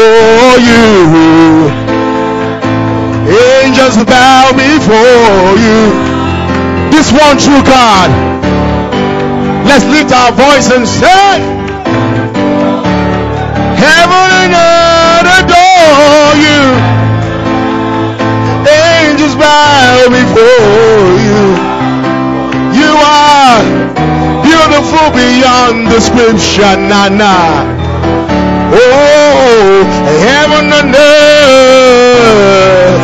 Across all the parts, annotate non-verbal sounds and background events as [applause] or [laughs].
adore you. Angels bow before you. This one true God. Let's lift our voice and say, Heaven and earth adore you. Angels bow before you. You are beautiful beyond description. Na na. Oh, heaven and earth.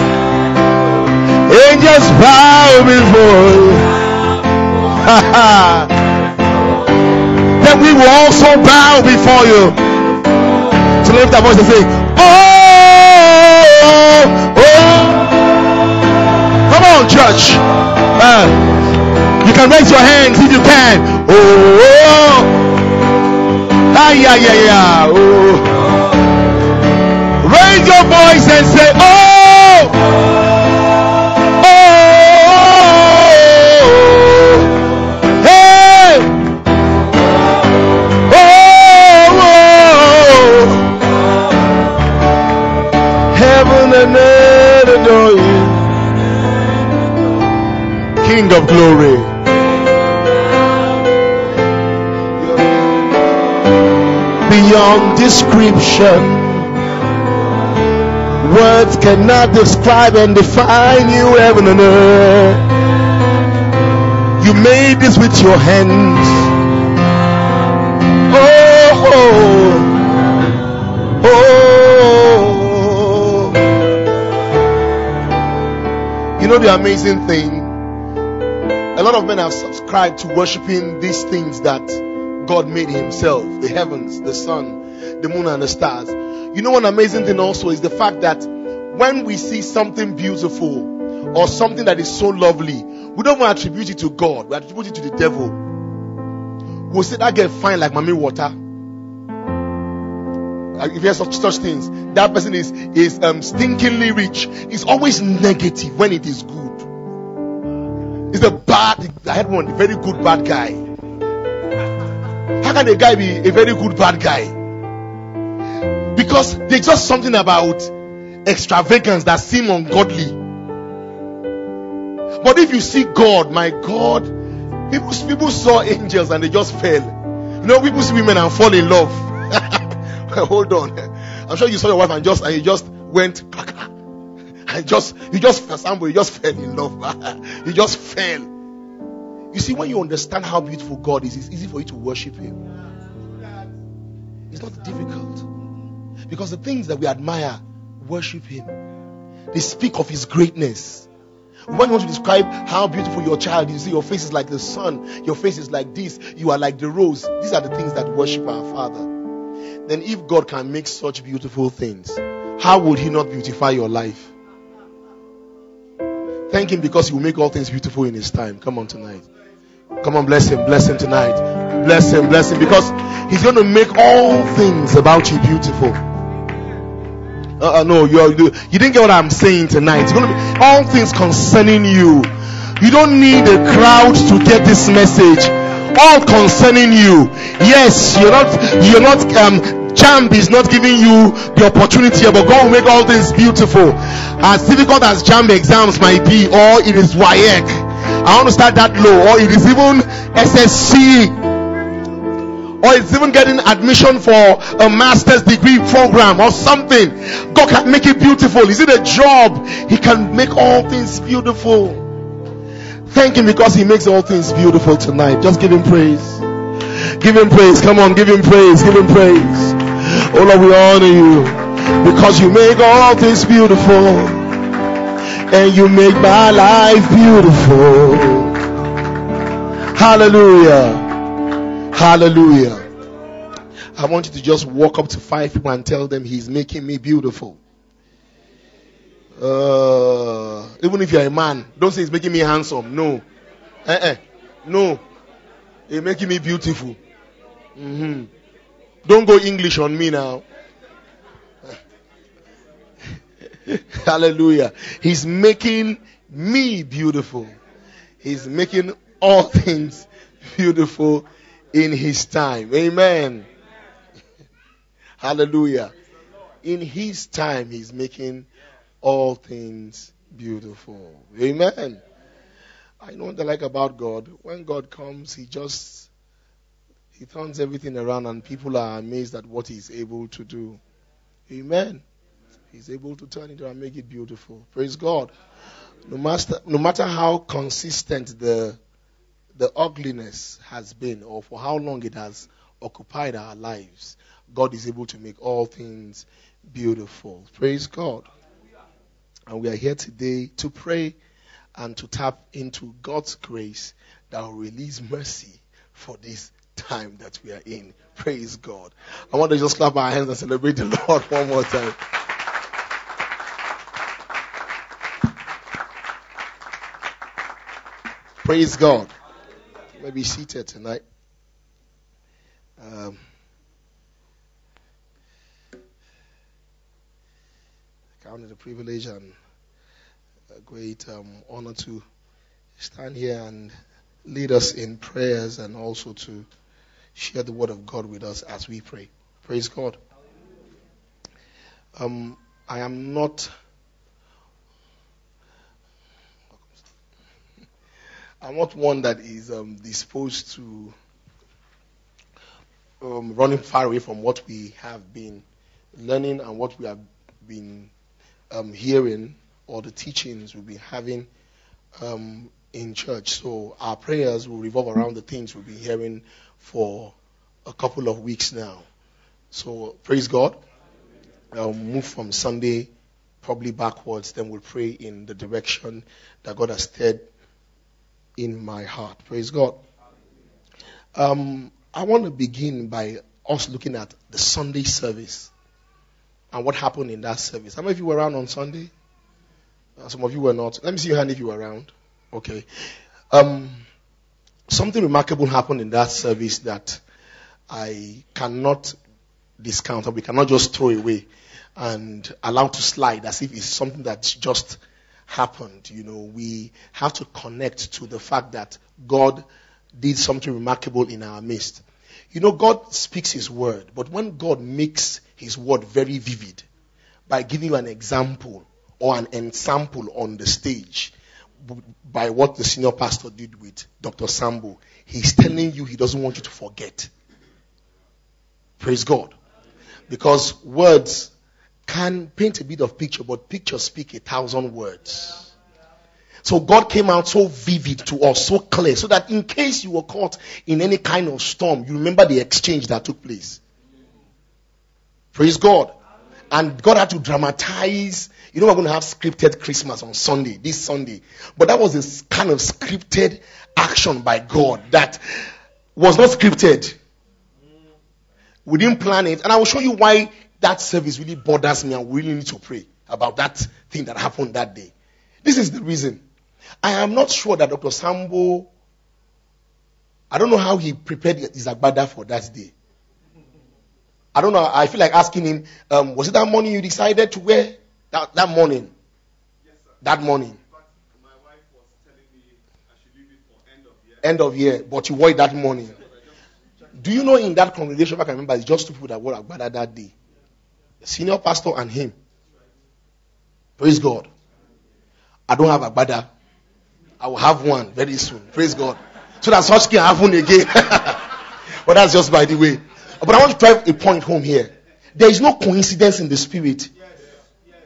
Angels bow before you. [laughs] then we will also bow before you. So lift our voice and say, Oh, oh. Come on, church. Uh, you can raise your hands if you can. Oh, oh. Ah, yeah, yeah, yeah. Oh. Raise your voice and say, Oh, oh, oh, oh. oh, oh. adore you, King of glory. beyond description. Words cannot describe and define you, heaven and earth. You made this with your hands. Oh, oh, oh. You know the amazing thing? A lot of men have subscribed to worshiping these things that God made Himself the heavens, the sun, the moon, and the stars. You know, one amazing thing also is the fact that when we see something beautiful or something that is so lovely, we don't want to attribute it to God, we attribute it to the devil. We'll say that get fine like Mami Wata. If you have such such things, that person is is um, stinkingly rich. It's always negative when it is good. It's a bad. I had one, a very good bad guy. How can a guy be a very good bad guy? Because there's just something about extravagance that seem ungodly. But if you see God, my God, people people saw angels and they just fell. You know, people see women and fall in love. [laughs] Hold on. I'm sure you saw your wife and just and you just went and just you just for somebody you just fell in love. [laughs] you just fell. You see, when you understand how beautiful God is, it's easy for you to worship Him. It's not difficult. Because the things that we admire, worship Him. They speak of His greatness. When you want to describe how beautiful your child is, you see your face is like the sun, your face is like this, you are like the rose. These are the things that worship our Father. Then, if God can make such beautiful things, how would He not beautify your life? Thank Him because He will make all things beautiful in His time. Come on tonight. Come on, bless Him, bless Him tonight. Bless Him, bless Him because He's going to make all things about you beautiful. Uh, uh, no, you're, you you didn't get what I'm saying tonight. Be all things concerning you. You don't need a crowd to get this message. All concerning you. Yes, you're not, you're not, um, Jamb is not giving you the opportunity, but God will make all things beautiful. As difficult as Jamb exams might be, or it is WAEC. I want to start that low, or it is even SSC or it's even getting admission for a master's degree program or something. God can make it beautiful. Is it a job? He can make all things beautiful. Thank Him because He makes all things beautiful tonight. Just give Him praise. Give Him praise. Come on, give Him praise. Give Him praise. Oh Lord, we honor you because you make all things beautiful and you make my life beautiful. Hallelujah. Hallelujah. I want you to just walk up to five people and tell them he's making me beautiful. Uh, even if you're a man, don't say he's making me handsome. No. Uh-uh. No. He's making me beautiful. Mm-hmm. Don't go English on me now. [laughs] Hallelujah. He's making me beautiful. He's making all [laughs] things beautiful in his time. Amen. [laughs] Hallelujah. In his time, he's making all things beautiful. Amen. I know what I like about God. When God comes, he just he turns everything around and people are amazed at what he's able to do. Amen. He's able to turn it around and make it beautiful. Praise God. No matter, no matter how consistent the the ugliness has been or for how long it has occupied our lives, God is able to make all things beautiful. Praise God. And we are here today to pray and to tap into God's grace that will release mercy for this time that we are in. Praise God. I want to just clap our hands and celebrate the [laughs] Lord one more time. Praise God. May be seated tonight. Um, count it a privilege and a great um, honor to stand here and lead us in prayers and also to share the word of God with us as we pray. Praise God. Um, I am not. I'm not one that is um, disposed to um, running far away from what we have been learning and what we have been um, hearing or the teachings we've been having um, in church. So our prayers will revolve around the things we've been hearing for a couple of weeks now. So praise God. I'll move from Sunday probably backwards, then we'll pray in the direction that God has steered in my heart. Praise God. Um, I want to begin by us looking at the Sunday service and what happened in that service. How many of you were around on Sunday? Uh, some of you were not. Let me see your hand if you were around. Okay. Um, something remarkable happened in that service that I cannot discount or we cannot just throw away and allow to slide as if it's something that's just happened. You know, we have to connect to the fact that God did something remarkable in our midst. You know, God speaks His word, but when God makes His word very vivid by giving you an example or an ensample on the stage by what the senior pastor did with Dr. Sambo, he's telling you he doesn't want you to forget. Praise God. Because words can paint a bit of picture, but pictures speak a thousand words. So God came out so vivid to us, so clear, so that in case you were caught in any kind of storm, you remember the exchange that took place. Praise God. And God had to dramatize. You know, we're going to have scripted Christmas on Sunday, this Sunday. But that was a kind of scripted action by God that was not scripted. We didn't plan it. And I will show you why that service really bothers me and we really need to pray about that thing that happened that day. This is the reason. I am not sure that Dr. Sambo, I don't know how he prepared his agbada for that day. I don't know. I feel like asking him, um, was it that morning you decided to wear that, that morning? Yes, sir. that morning. In fact, my wife was telling me I should leave it for end of year, End of year, but you wore it that morning. Do you know in that congregation, I can remember, it's just two people that wore Agbada that day. The senior pastor and him. Praise God. I don't have Agbada. I will have one very soon. Praise God. So that such can happen again. [laughs] but that's just by the way. But I want to drive a point home here. There is no coincidence in the spirit. Yes, yes,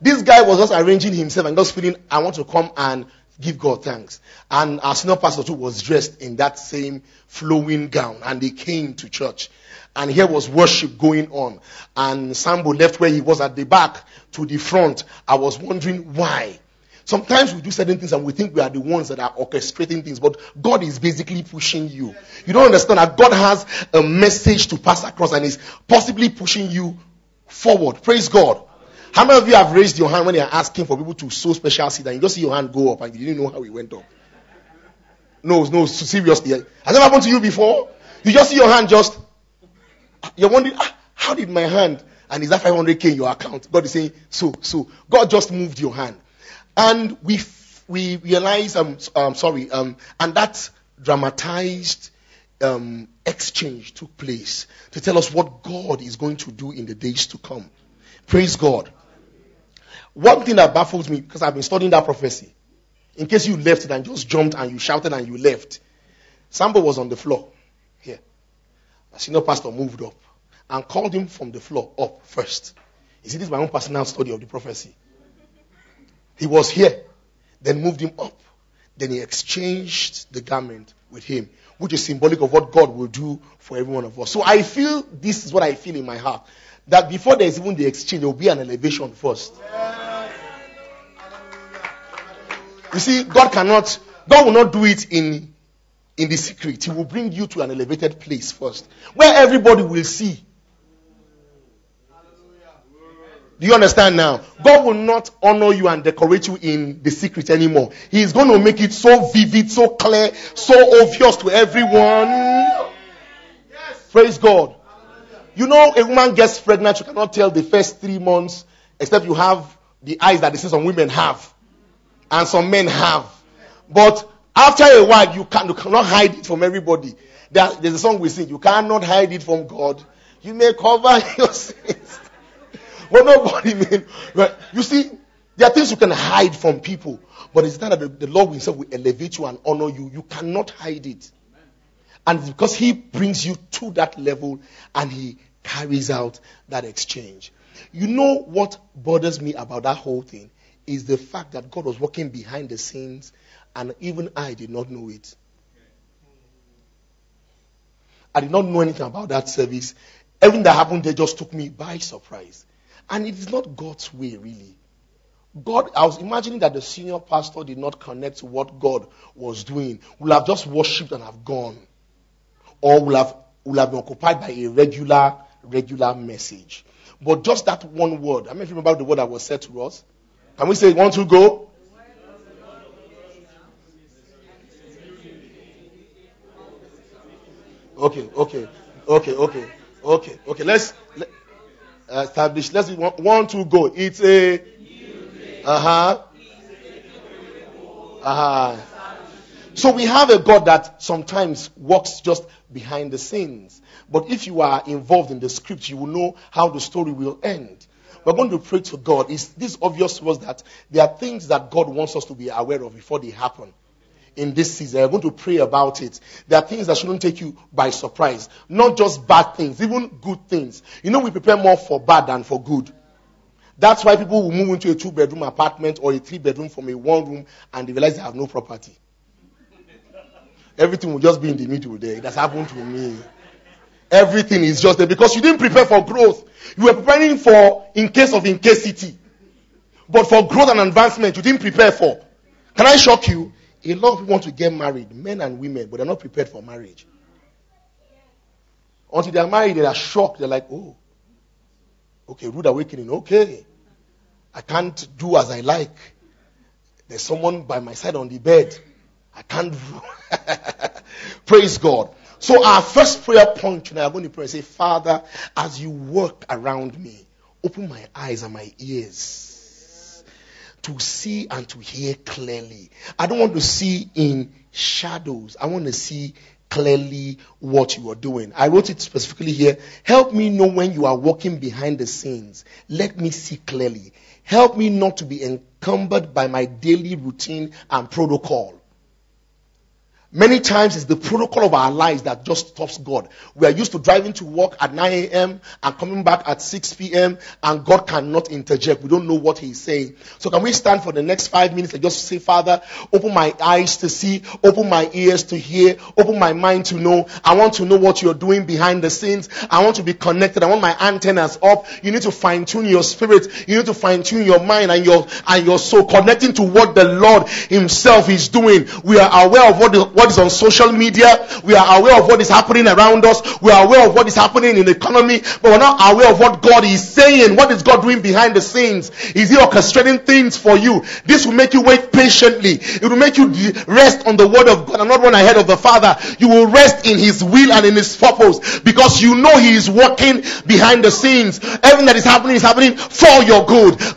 This guy was just arranging himself and just feeling, I want to come and give God thanks. And our senior pastor too was dressed in that same flowing gown and they came to church. And here was worship going on. And Sambo left where he was at the back to the front. I was wondering why. Sometimes we do certain things and we think we are the ones that are orchestrating things, but God is basically pushing you. You don't understand that God has a message to pass across and is possibly pushing you forward. Praise God. How many of you have raised your hand when you're asking for people to sow special seed and you just see your hand go up and you didn't know how it went up? No, no, seriously. Has that happened to you before? You just see your hand just, you're wondering, ah, how did my hand, and is that 500k in your account? God is saying, so, so. God just moved your hand. And we, we realize, um, um, sorry, um, and that dramatized um, exchange took place to tell us what God is going to do in the days to come. Praise God. One thing that baffles me, because I've been studying that prophecy, in case you left it and just jumped and you shouted and you left, Sambo was on the floor here. A senior pastor moved up and called him from the floor up first. You see, this is my own personal study of the prophecy. He was here, then moved him up. Then he exchanged the garment with him, which is symbolic of what God will do for every one of us. So I feel this is what I feel in my heart. That before there is even the exchange, there will be an elevation first. You see, God cannot, God will not do it in in the secret. He will bring you to an elevated place first, where everybody will see. Do you understand now? God will not honor you and decorate you in the secret anymore. He is going to make it so vivid, so clear, so obvious to everyone. Praise God. You know, a woman gets pregnant, you cannot tell the first three months, except you have the eyes that the some women have, and some men have. But after a while, you, can, you cannot hide it from everybody. There, there's a song we sing, you cannot hide it from God. You may cover [laughs] your sins. but nobody mean. Right? You see, there are things you can hide from people. But it's not that the, the Lord Himself will elevate you and honor you. You cannot hide it. And because He brings you to that level and He carries out that exchange. You know what bothers me about that whole thing is the fact that God was working behind the scenes and even I did not know it. I did not know anything about that service. Everything that happened there just took me by surprise. And it is not God's way, really. God, I was imagining that the senior pastor did not connect to what God was doing. Will have just worshipped and have gone. Or will have, will have been occupied by a regular, regular message. But just that one word. I mean, if you remember the word that was said to us. Can we say, one, two, go? Okay, okay, okay, okay, okay, okay. Let's let, establish. Let's one, one, two, go. It's a. Uh huh. Uh huh. So we have a God that sometimes works just behind the scenes. But if you are involved in the script, you will know how the story will end. We're going to pray to God. Is this obvious was that there are things that God wants us to be aware of before they happen in this season. We're going to pray about it. There are things that shouldn't take you by surprise. Not just bad things, even good things. You know, we prepare more for bad than for good. That's why people will move into a two bedroom apartment or a three bedroom from a one room and they realize they have no property. Everything will just be in the middle there. It has happened to me. Everything is just there because you didn't prepare for growth. You were preparing for in case of incasity. But for growth and advancement, you didn't prepare for. Can I shock you? A lot of people want to get married, men and women, but they're not prepared for marriage. Until they're married, they are shocked. They're like, oh, okay, rude awakening, okay. I can't do as I like. There's someone by my side on the bed. I can't. [laughs] Praise God. So our first prayer point tonight, I'm going to pray say, Father, as you work around me, open my eyes and my ears to see and to hear clearly. I don't want to see in shadows. I want to see clearly what you are doing. I wrote it specifically here. Help me know when you are walking behind the scenes. Let me see clearly. Help me not to be encumbered by my daily routine and protocol. Many times it's the protocol of our lives that just stops God. We are used to driving to work at 9 a.m. and coming back at 6 p.m. and God cannot interject. We don't know what He's saying. So can we stand for the next five minutes and just say, Father, open my eyes to see, open my ears to hear, open my mind to know. I want to know what you're doing behind the scenes. I want to be connected. I want my antennas up. You need to fine tune your spirit. You need to fine tune your mind and your and your soul, connecting to what the Lord Himself is doing. We are aware of what the, what what is on social media. We are aware of what is happening around us. We are aware of what is happening in the economy, but we're not aware of what God is saying. What is God doing behind the scenes? Is He orchestrating things for you? This will make you wait patiently. It will make you rest on the word of God and not run ahead of the Father. You will rest in His will and in His purpose because you know He is working behind the scenes. Everything that is happening is happening for your good. So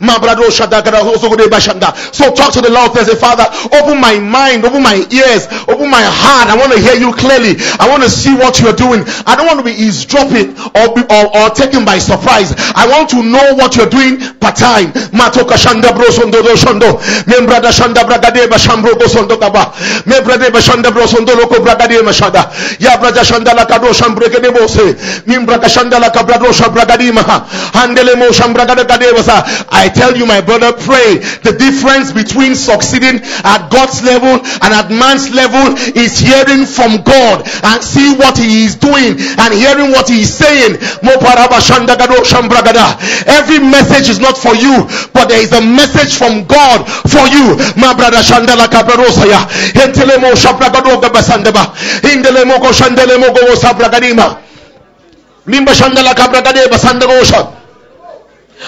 talk to the Lord and say, Father, open my mind, open my ears, open my heart. I want to hear you clearly. I want to see what you're doing. I don't want to be eavesdropping or, be, or, or taken by surprise. I want to know what you're doing part time. Matoka shanda do shondo. Shanda loko. Ya shanda la kado de bose. Shanda la. Handele mo basa. I tell you my brother pray. The difference between succeeding at God's level and at man's level is hearing from God and see what he is doing and hearing what he is saying. Every message is not for you, but there is a message from God for you. Mimba Shandala Cabragade Basandagosha.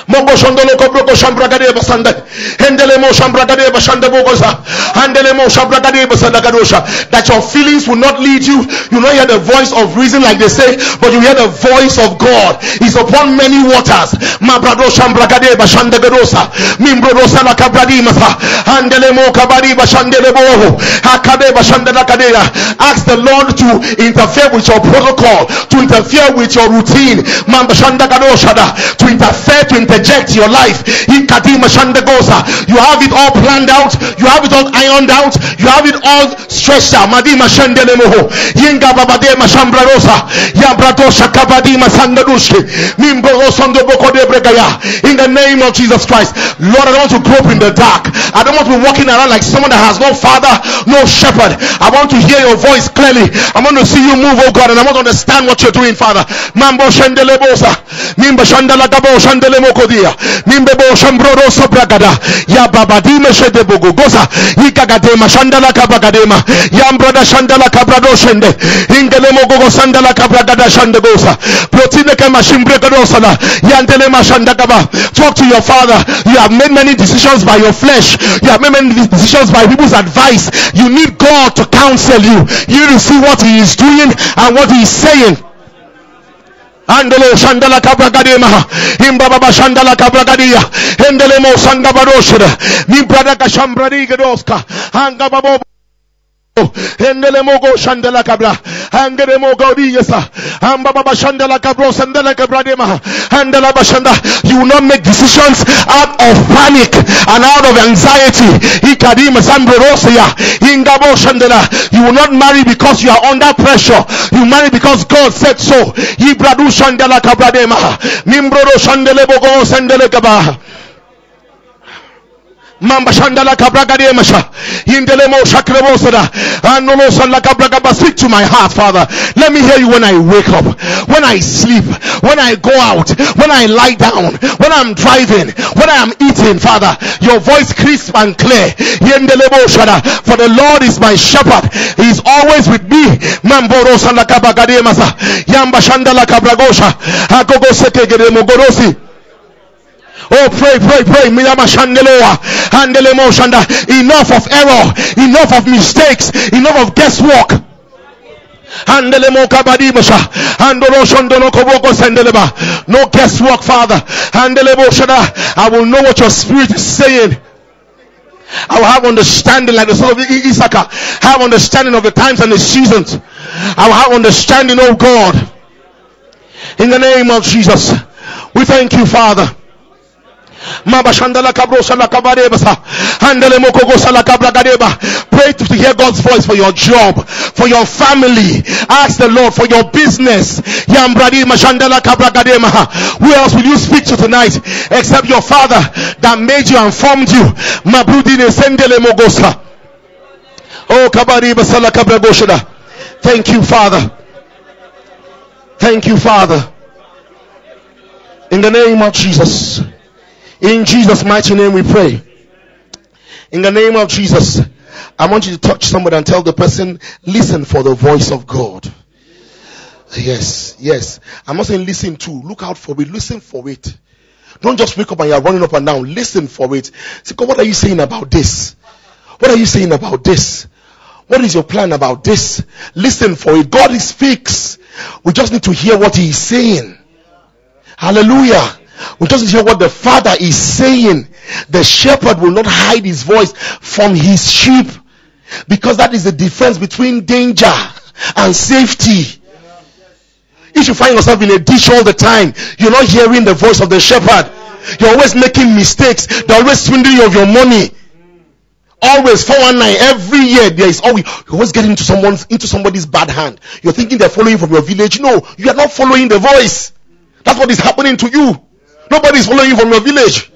Mogo shondolo kobroko shambragade basanda. Hendele mo shambragade basanda bogosa. Handele mo shambragade basanda kadosha. That your feelings will not lead you. You not hear the voice of reason like they say, but you hear the voice of God. He's upon many waters. Mabrado shambragade basanda gadosa. Mimbrodosa la kabradi masa. Handele mo kabari bashandele boho. Hakade basanda la kadea. Ask the Lord to interfere with your protocol, to interfere with your routine. Mambashanda kadosha to interfere to interject your life. You have it all planned out. You have it all ironed out. You have it all stretched out. In the name of Jesus Christ. Lord, I don't want to grope in the dark. I don't want to be walking around like someone that has no father, no shepherd. I want to hear your voice clearly. I want to see you move, oh God, and I want to understand what you're doing, Father. Mambo shambrodo sobragada ya shede ikagadema shandala kabagadema. Ya mbroda shandala kabrado shende. Ingele sandala kabragada talk to your father. You have made many decisions by your flesh. You have made many decisions by people's advice. You need God to counsel you. You need to see what he is doing and what he is saying andelo shandala kabragadema imbaba shandala kabragadia endele mo sanda badoshida mi brada ka shambradi gadoska anga babo endele mogo shandala kabra angere mogo diyesa shandala kabro sandala kabra dema bashanda you will not make decisions out of panic and out of anxiety. Ikadima sambrosia ingabo shandala you will not marry because you are under pressure. You marry because God said so. Ibradu shandala kabra dema mimbrodo shandele bogo sandele kabra Mamba shandala kabragade masha. Indelemo shakremosada. Anolo sala kabragaba. Speak to my heart, Father. Let me hear you when I wake up, when I sleep, when I go out, when I lie down, when I'm driving, when I am eating, Father. Your voice crisp and clear. Yendelemo shada. For the Lord is my shepherd. He is always with me. Mamboro sala kabragade masa. Yamba shandala kabragosha. Agogo seke gede mogorosi. Oh, pray, pray, pray. Enough of error, enough of mistakes, enough of guesswork. No guesswork, Father. I will know what your spirit is saying. I will have understanding like the son of Issachar. Have understanding of the times and the seasons. I will have understanding, oh God. In the name of Jesus. We thank you, Father. Mabashandala kabarebasa. Handele. Pray to hear God's voice for your job, for your family. Ask the Lord for your business. Who else will you speak to tonight except your father that made you and formed you? Oh. Thank you, Father. Thank you, Father. In the name of Jesus. In Jesus' mighty name we pray. In the name of Jesus. I want you to touch somebody and tell the person, listen for the voice of God. Yes, yes. I'm not saying listen to, look out for it, listen for it. Don't just wake up and you're running up and down. Listen for it. God, what are you saying about this? What are you saying about this? What is your plan about this? Listen for it. God speaks. We just need to hear what He is saying. Hallelujah. We just hear what the Father is saying. The shepherd will not hide his voice from his sheep because that is the difference between danger and safety. If you find yourself in a ditch all the time, you're not hearing the voice of the shepherd. You're always making mistakes. They're always swindling you of your money. Always 419 every year there is always you always getting into someone's into somebody's bad hand. You're thinking they're following from your village. No, you are not following the voice. That's what is happening to you. Nobody is following you from your village.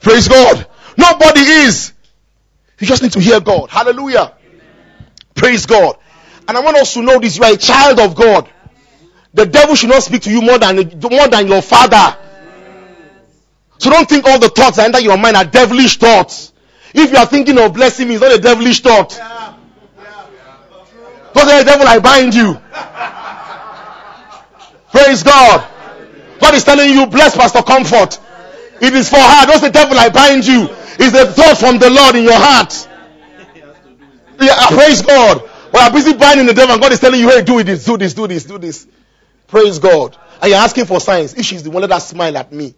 Praise God. Nobody is. You just need to hear God. Hallelujah. Praise God. And I want us to know this. You are a child of God. The devil should not speak to you more than more than your father. So don't think all the thoughts that enter your mind are devilish thoughts. If you are thinking of blessing me, it's not a devilish thought. Because the devil I bind you. Praise God. God is telling you, bless Pastor Comfort. It is for her. Don't say devil I bind you. It's the thought from the Lord in your heart. Yeah, praise God. We are busy binding the devil and God is telling you, hey, do this, do this, do this, do this. Praise God. And you're asking for signs. If she's the one, let her smile at me.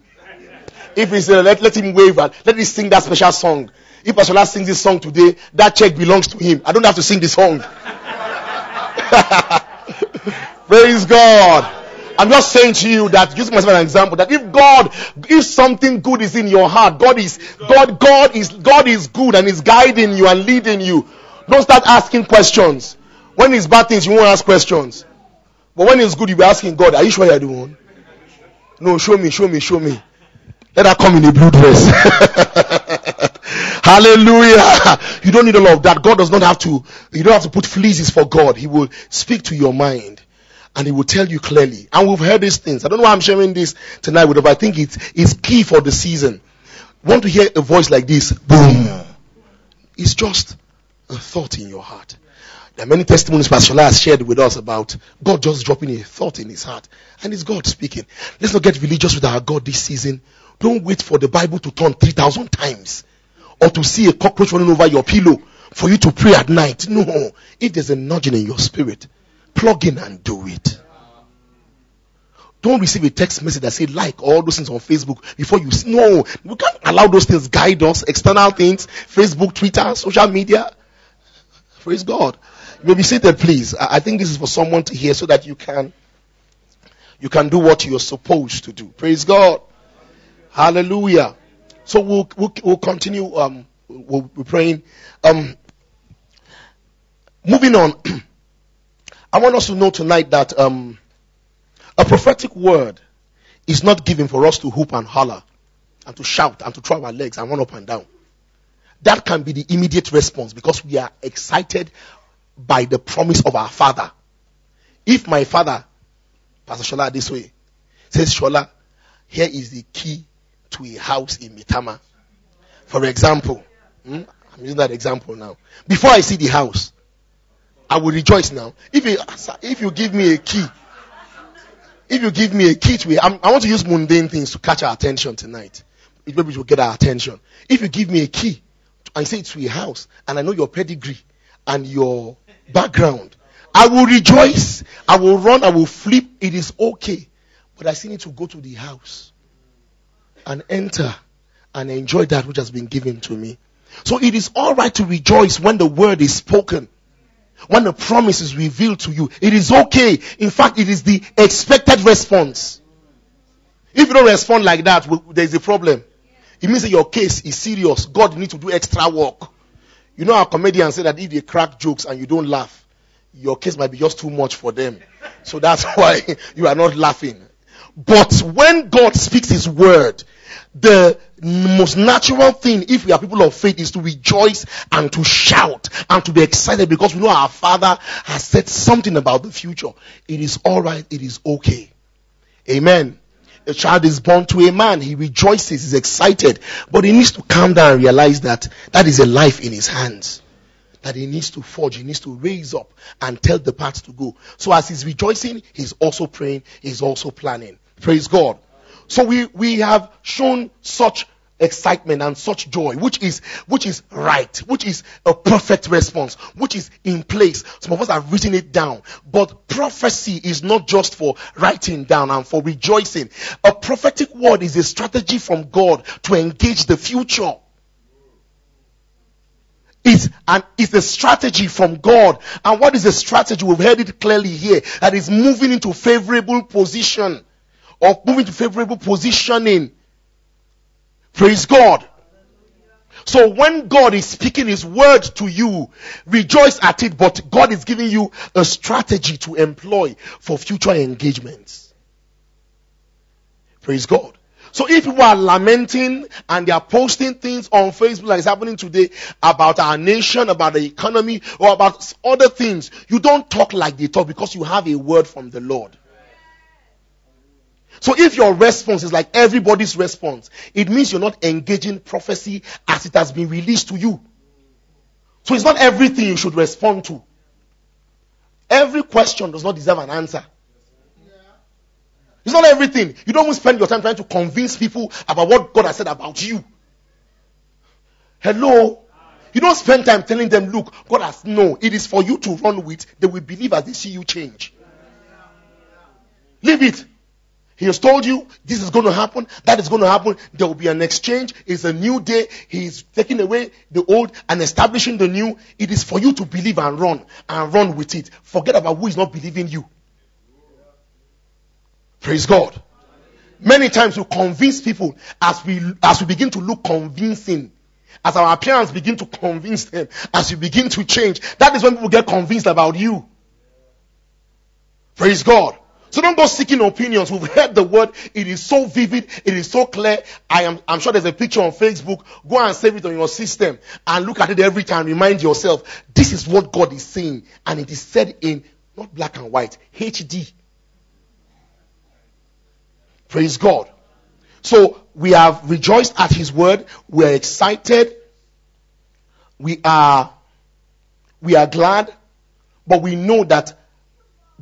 If it's uh, let, let him wave and let him sing that special song. If Pastor sings this song today, that check belongs to him. I don't have to sing this song. [laughs] Praise God. I'm just saying to you that using myself as an example that if God, if something good is in your heart, God is God, God is God is good and is guiding you and leading you. Don't start asking questions. When it's bad things, you won't ask questions. But when it's good, you'll be asking God, Are you sure you're the one? No, show me, show me, show me. Let her come in a blue dress. [laughs] Hallelujah. You don't need all of that. God does not have to, you don't have to put fleeces for God. He will speak to your mind and he will tell you clearly. And we've heard these things. I don't know why I'm sharing this tonight with you, but I think it's, it's key for the season. Want to hear a voice like this? Boom. It's just a thought in your heart. There are many testimonies Pastor has shared with us about God just dropping a thought in his heart. And it's God speaking. Let's not get religious with our God this season. Don't wait for the Bible to turn 3,000 times or to see a cockroach running over your pillow for you to pray at night. No. If there's a nudging in your spirit, plug in and do it. Don't receive a text message that say like all those things on Facebook before you no. We can't allow those things guide us. External things, Facebook, Twitter, social media. Praise God. You may be seated, please. I think this is for someone to hear so that you can you can do what you're supposed to do. Praise God. Hallelujah. So we'll we'll, we'll continue. Um, we'll be praying. Um, moving on. [clears throat] I want us to know tonight that um, a prophetic word is not given for us to hoop and holler and to shout and to throw our legs and run up and down. That can be the immediate response because we are excited by the promise of our father. If my father, Pastor Shola this way, says, Shola, here is the key to a house in Maitama. For example, hmm, I'm using that example now. Before I see the house, I will rejoice now. If you, if you give me a key, if you give me a key to I'm, i want to use mundane things to catch our attention tonight. It Maybe will get our attention. If you give me a key and say it's to a house, and I know your pedigree and your background, I will rejoice. I will run. I will flip. It is okay. But I still need to go to the house and enter and enjoy that which has been given to me. So it is alright to rejoice when the word is spoken. When the promise is revealed to you, it is okay. In fact, it is the expected response. If you don't respond like that, there's a problem. It means that your case is serious. God needs to do extra work. You know, our comedians say that if they crack jokes and you don't laugh, your case might be just too much for them. So that's [laughs] why you are not laughing. But when God speaks His word, the most natural thing, if we are people of faith, is to rejoice and to shout and to be excited because we know our Father has said something about the future. It is alright, it is okay. Amen. a child is born to a man. He rejoices, he's excited, but he needs to calm down and realize that that is a life in his hands. That he needs to forge, he needs to raise up and tell the path to go. So as he's rejoicing, he's also praying, he's also planning. Praise God. So we, we have shown such excitement and such joy, which is, which is right, which is a perfect response, which is in place. Some of us have written it down, but prophecy is not just for writing down and for rejoicing. A prophetic word is a strategy from God to engage the future. It's an it's a strategy from God. And what is a strategy? We've heard it clearly here. That is moving into favorable position or moving to favorable positioning Praise God. So when God is speaking his word to you, rejoice at it, but God is giving you a strategy to employ for future engagements. Praise God. So if you are lamenting and they are posting things on Facebook like is happening today about our nation, about the economy, or about other things, you don't talk like they talk because you have a word from the Lord. So if your response is like everybody's response, it means you're not engaging prophecy as it has been released to you. So it's not everything you should respond to. Every question does not deserve an answer. It's not everything. You don't spend your time trying to convince people about what God has said about you. Hello? You don't spend time telling them, look, God has no. It is for you to run with. They will believe as they see you change. Leave it. He has told you this is going to happen, that is going to happen. There will be an exchange. It's a new day. He's taking away the old and establishing the new. It is for you to believe and run and run with it. Forget about who is not believing you. Praise God. Many times we convince people as we as we begin to look convincing, as our appearance begin to convince them, as you begin to change. That is when people get convinced about you. Praise God. So don't go seeking opinions. We've heard the word. It is so vivid. It is so clear. I am, I'm sure there's a picture on Facebook. Go and save it on your system and look at it every time. Remind yourself, this is what God is saying. And it is said in not black and white, HD. Praise God. So we have rejoiced at his word. We are excited. We are, we are glad. But we know that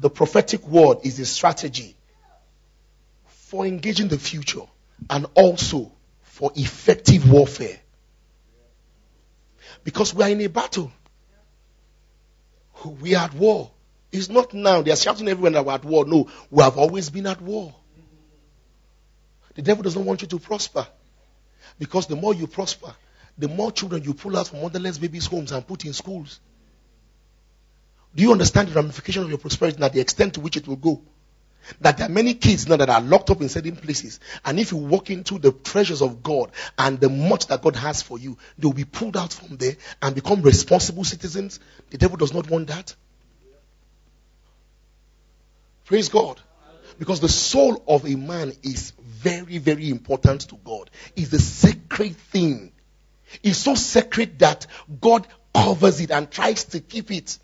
the prophetic word is a strategy for engaging the future and also for effective warfare. Because we are in a battle. We are at war. It's not now. They are shouting everywhere that we're at war. No, we have always been at war. The devil doesn't want you to prosper. Because the more you prosper, the more children you pull out from motherless babies' homes and put in schools. Do you understand the ramification of your prosperity and the extent to which it will go? That there are many kids now that are locked up in certain places. And if you walk into the treasures of God and the much that God has for you, they will be pulled out from there and become responsible citizens. The devil does not want that. Praise God. Because the soul of a man is very, very important to God. It's a sacred thing. It's so sacred that God covers it and tries to keep it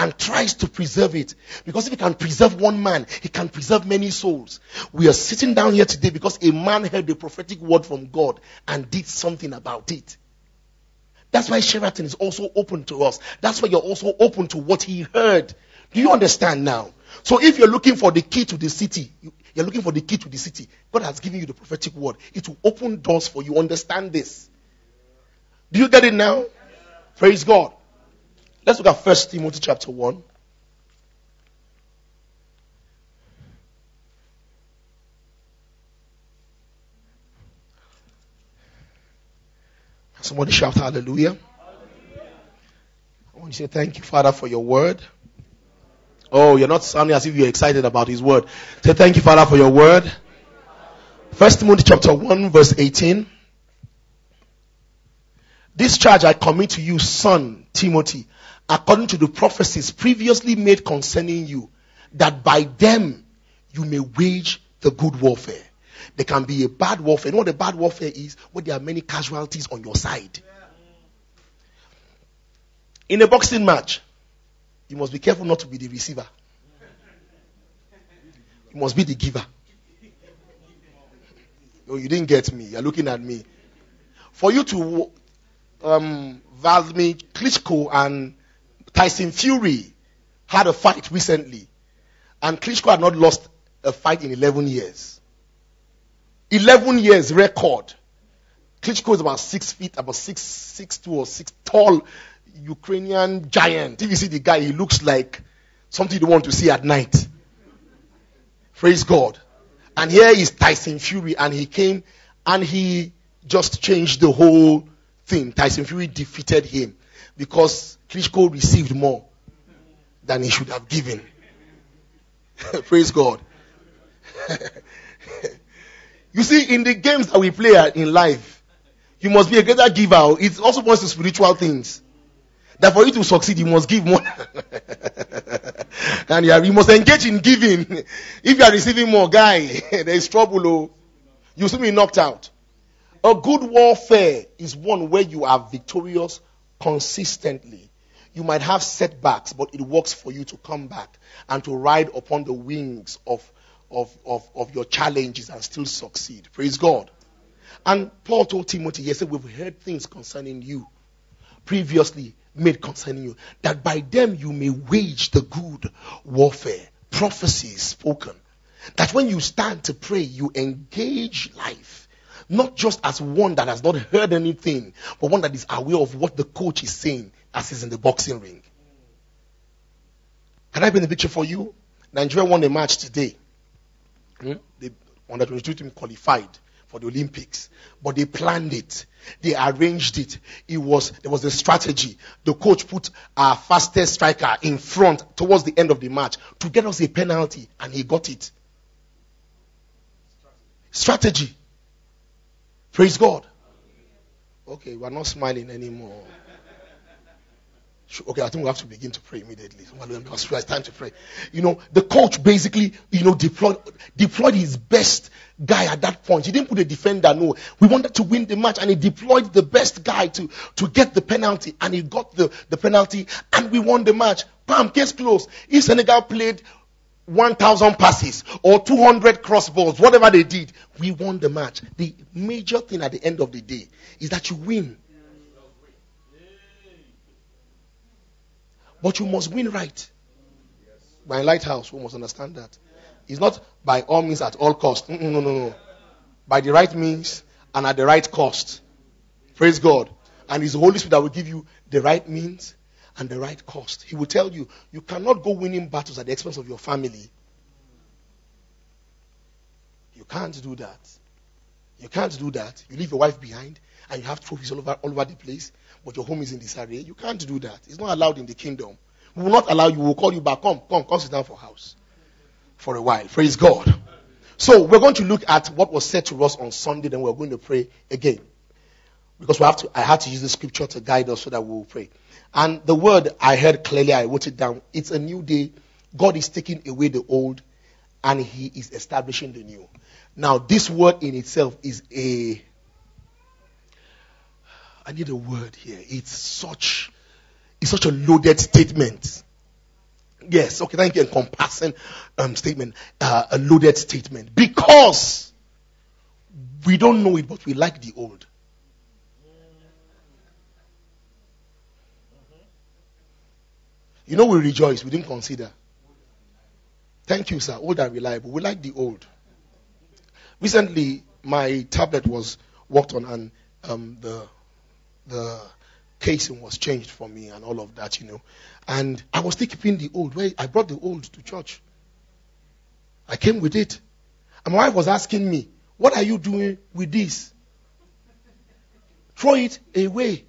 and tries to preserve it. Because if he can preserve one man, he can preserve many souls. We are sitting down here today because a man heard the prophetic word from God and did something about it. That's why Sheraton is also open to us. That's why you're also open to what he heard. Do you understand now? So if you're looking for the key to the city, you're looking for the key to the city. God has given you the prophetic word. It will open doors for you. Understand this. Do you get it now? Praise God. Let's look at First Timothy chapter 1. Somebody shout hallelujah. I want to say thank you, Father, for your word. Oh, you're not sounding as if you're excited about his word. Say thank you, Father, for your word. First Timothy chapter 1, verse 18. This charge I commit to you, son Timothy, according to the prophecies previously made concerning you, that by them you may wage the good warfare. There can be a bad warfare. You know what the bad warfare is? Where there are many casualties on your side. In a boxing match, you must be careful not to be the receiver. You must be the giver. No, you didn't get me. You're looking at me. For you to um, Vladimir Klitschko and Tyson Fury had a fight recently, and Klitschko had not lost a fight in 11 years. 11 years record. Klitschko is about six feet, about six, six two or six tall Ukrainian giant. If you see the guy, he looks like something you want to see at night. Praise God. And here is Tyson Fury, and he came and he just changed the whole thing. Tyson Fury defeated him because Klitschko received more than he should have given. [laughs] Praise God. [laughs] you see, in the games that we play in life, you must be a greater giver. It also points to spiritual things. That for you to succeed, you must give more. [laughs] and you must engage in giving. If you are receiving more, guy, there is trouble. Oh. You will be knocked out. A good warfare is one where you are victorious consistently. You might have setbacks, but it works for you to come back and to ride upon the wings of, of, of, of your challenges and still succeed. Praise God. And Paul told Timothy, he said, We've heard things concerning you previously made concerning you, that by them you may wage the good warfare. Prophecy is spoken. That when you stand to pray, you engage life. Not just as one that has not heard anything, but one that is aware of what the coach is saying as he's in the boxing ring. Can I paint the picture for you? Nigeria won a match today. Hmm? The under 22 team qualified for the Olympics, but they planned it. They arranged it. It was there was a strategy. The coach put our fastest striker in front towards the end of the match to get us a penalty, and he got it. Strategy. Praise God. Okay, we're not smiling anymore. Okay, I think we have to begin to pray immediately. Because it's time to pray. You know, the coach basically, you know, deployed deployed his best guy at that point. He didn't put a defender. No, we wanted to win the match, and he deployed the best guy to to get the penalty, and he got the the penalty, and we won the match. Bam, case closed. If Senegal played 1,000 passes or 200 crossballs, whatever they did, we won the match. The major thing at the end of the day is that you win. But you must win right. By lighthouse, we must understand that. It's not by all means at all cost. No, no, no, no. By the right means and at the right cost. Praise God. And it's the Holy Spirit that will give you the right means and the right cost. He will tell you, you cannot go winning battles at the expense of your family. You can't do that. You can't do that. You leave your wife behind and you have trophies all over, all over the place but your home is in disarray. You can't do that. It's not allowed in the kingdom. We will not allow you. We'll call you back. Come, come, come sit down for house for a while. Praise God. So we're going to look at what was said to us on Sunday, then we're going to pray again. Because we have to, I had to use the scripture to guide us so that we will pray. And the word I heard clearly, I wrote it down. It's a new day. God is taking away the old and he is establishing the new. Now, this word in itself is a I need a word here. It's such, it's such a loaded statement. Yes, okay, thank you. Encompassing um, statement, uh, a loaded statement. Because we don't know it, but we like the old. You know, we rejoice, we didn't consider. Thank you, sir. Old and reliable. We like the old. Recently, my tablet was worked on, and um, the the casing was changed for me and all of that, you know. And I was still keeping the old. Where I brought the old to church. I came with it. And my wife was asking me, What are you doing with this? Throw it away.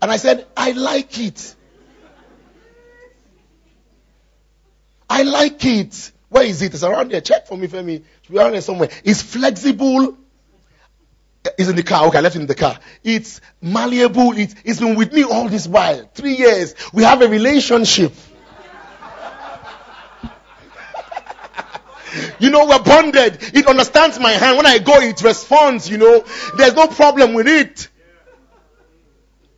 And I said, I like it. I like it. Where is it? It's around there. Check for me, Femi. It's around there somewhere. It's flexible It's in the car. Okay, I left it in the car. It's malleable. It, it's been with me all this while. Three years. We have a relationship. [laughs] you know, we're bonded. It understands my hand. When I go, it responds, you know. There's no problem with it.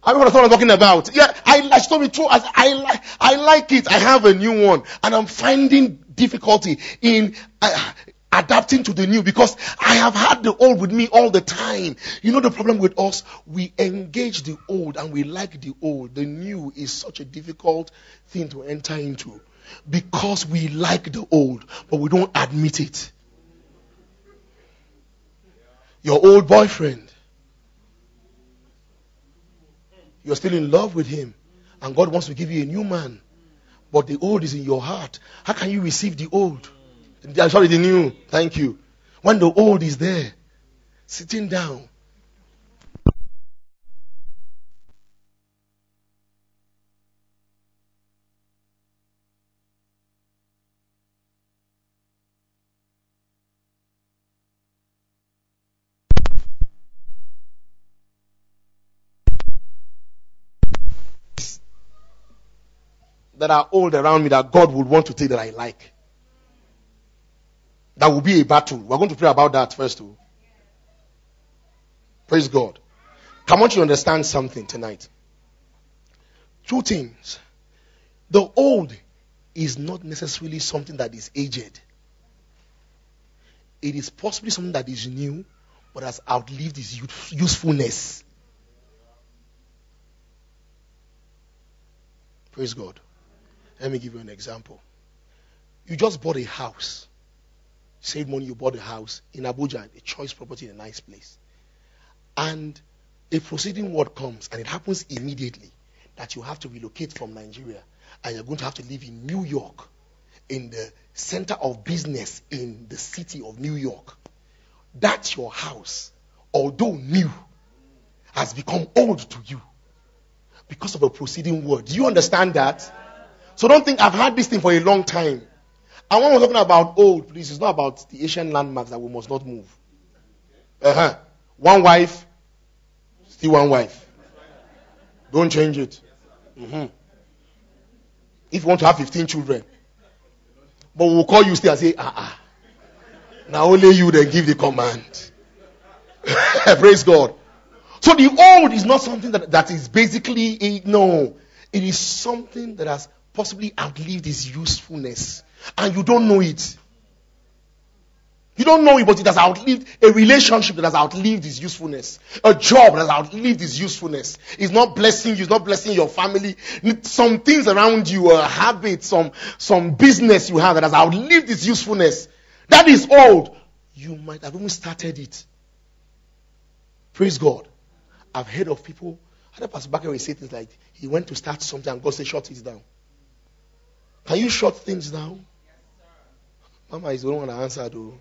I don't know what I'm talking about. Yeah, I, I told me true. I, I, like, I like it. I have a new one. And I'm finding difficulty in, uh, adapting to the new because I have had the old with me all the time. You know the problem with us? We engage the old and we like the old. The new is such a difficult thing to enter into because we like the old, but we don't admit it. Your old boyfriend, you're still in love with him, and God wants to give you a new man, but the old is in your heart. How can you receive the old? I'm sorry, the new. Thank you. When the old is there, sitting down. That are old around me that God would want to take that I like. That will be a battle. We're going to pray about that first. Too. Praise God. I want you to understand something tonight. Two things. The old is not necessarily something that is aged. It is possibly something that is new, but has outlived its usefulness. Praise God. Let me give you an example. You just bought a house saved money, you bought a house in Abuja, a choice property in a nice place. And a proceeding word comes, and it happens immediately that you have to relocate from Nigeria and you're going to have to live in New York, in the center of business in the city of New York. That's your house, although new, has become old to you because of a proceeding word. Do you understand that? So don't think I've had this thing for a long time. And when we're talking about old, please, it's not about the Asian landmarks that we must not move. Uh-huh. One wife, still one wife. Don't change it. Mm-hmm. If you want to have 15 children, but we'll call you still and say, ah, ah. Now only you then give the command. [laughs] Praise God. So the old is not something that, that is basically, no. It is something that has possibly outlived its usefulness and you don't know it. You don't know it, but it has outlived a relationship that has outlived its usefulness. A job that has outlived its usefulness. It's not blessing you, it's not blessing your family. Some things around you, uh, a habit, some, some business you have that has outlived its usefulness. That is old. You might have even started it. Praise God. I've heard of people, I heard Pastor Baker say things like, he went to start something and God said, shut it down. Can you shut things down? Mama is the only one that answered. Though.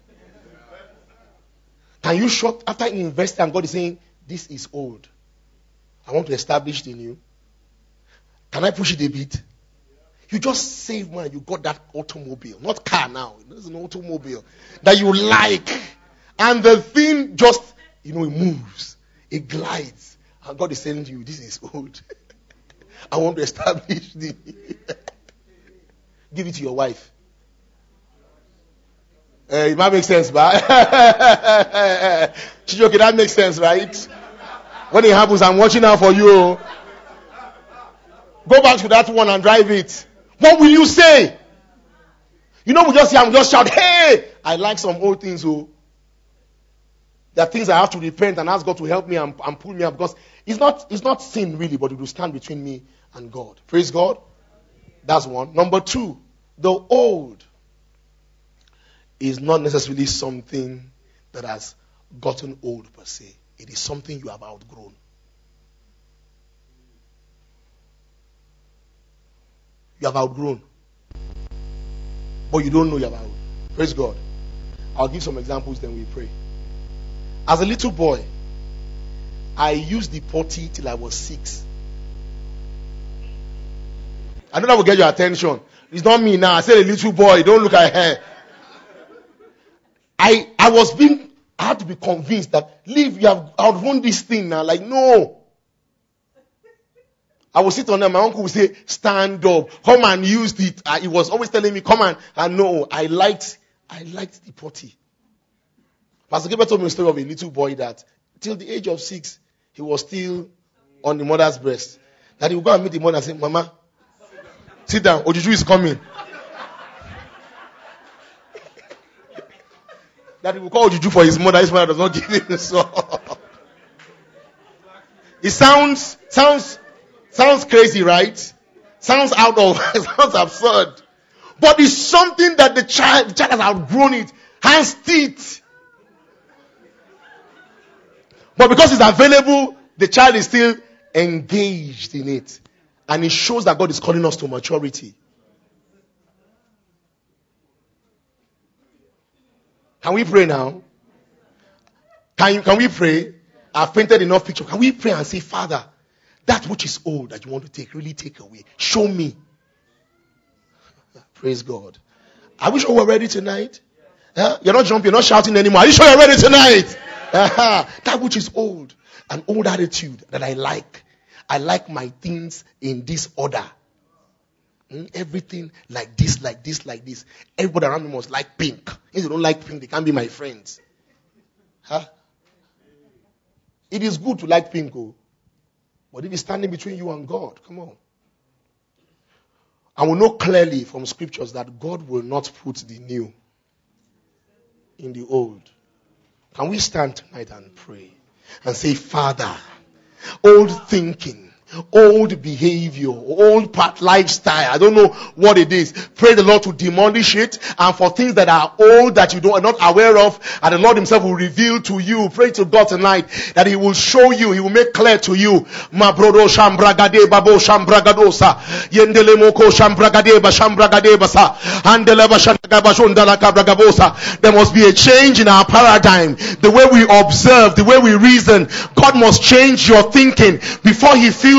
Can you shut after investing and God is saying, This is old. I want to establish the new. Can I push it a bit? You just save money. You got that automobile, not car now. Is an automobile that you like, and the thing just, you know, it moves, it glides, and God is telling you, "This is old. [laughs] I want to establish the." [laughs] Give it to your wife. Uh, it might make sense, but [laughs] okay, that makes sense, right? When it happens, I'm watching out for you. Go back to that one and drive it. What will you say? You know, we just I'm just shout, hey! I like some old things, oh. There are things I have to repent and ask God to help me and, and pull me up because it's not it's not sin really, but it will stand between me and God. Praise God. That's one. Number two, the old is not necessarily something that has gotten old per se. It is something you have outgrown. You have outgrown. But you don't know you have outgrown. Praise God. I'll give some examples, then we pray. As a little boy, I used the potty till I was six. I know that will get your attention. It's not me now. I said a little boy. Don't look at her. I, I was being, I had to be convinced that, leave, you have outgrown this thing now. Like, no. I would sit on there. My uncle would say, stand up. Come and use it. Uh, he was always telling me, come. And no, I liked, I liked the potty. Pastor Gilbert told me a story of a little boy that till the age of six, he was still on the mother's breast. That he would go and meet the mother and say, Mama, sit down. Ojuju is coming. that he will call Juju for his mother. His mother does not give him so. it sounds sounds sounds crazy, right? Sounds out of [laughs] sounds absurd. But it's something that the child the child has outgrown it, has teeth. But because it's available, the child is still engaged in it. And it shows that God is calling us to maturity. Can we pray now? Can, can we pray? I've painted enough picture. Can we pray and say, Father, that which is old that you want to take, really take away. Show me. [laughs] Praise God. Are we sure we're ready tonight? You're not jumping, you're not shouting anymore. Are you sure you're ready tonight? [laughs] that which is old, an old attitude that I like. I like my things in this order. Hmm? Everything like this, like this, like this. Everybody around me must like pink. If they don't like pink, they can't be my friends. Huh? It is good to like pink, oh. But if it's standing between you and God, come on. And we know clearly from scriptures that God will not put the new in the old. Can we stand tonight and pray and say, Father, old thinking, old behavior, old part lifestyle. I don't know what it is. Pray the Lord to demolish it and for things that are old that you don't are not aware of and the Lord himself will reveal to you. Pray to God tonight that he will show you, he will make clear to you. Shambragade babo shambragadosa. Yendele moko shambragade ba shambragade basa. Andele ba shambragaba shondala kabragabosa. There must be a change in our paradigm. The way we observe, the way we reason. God must change your thinking before he feels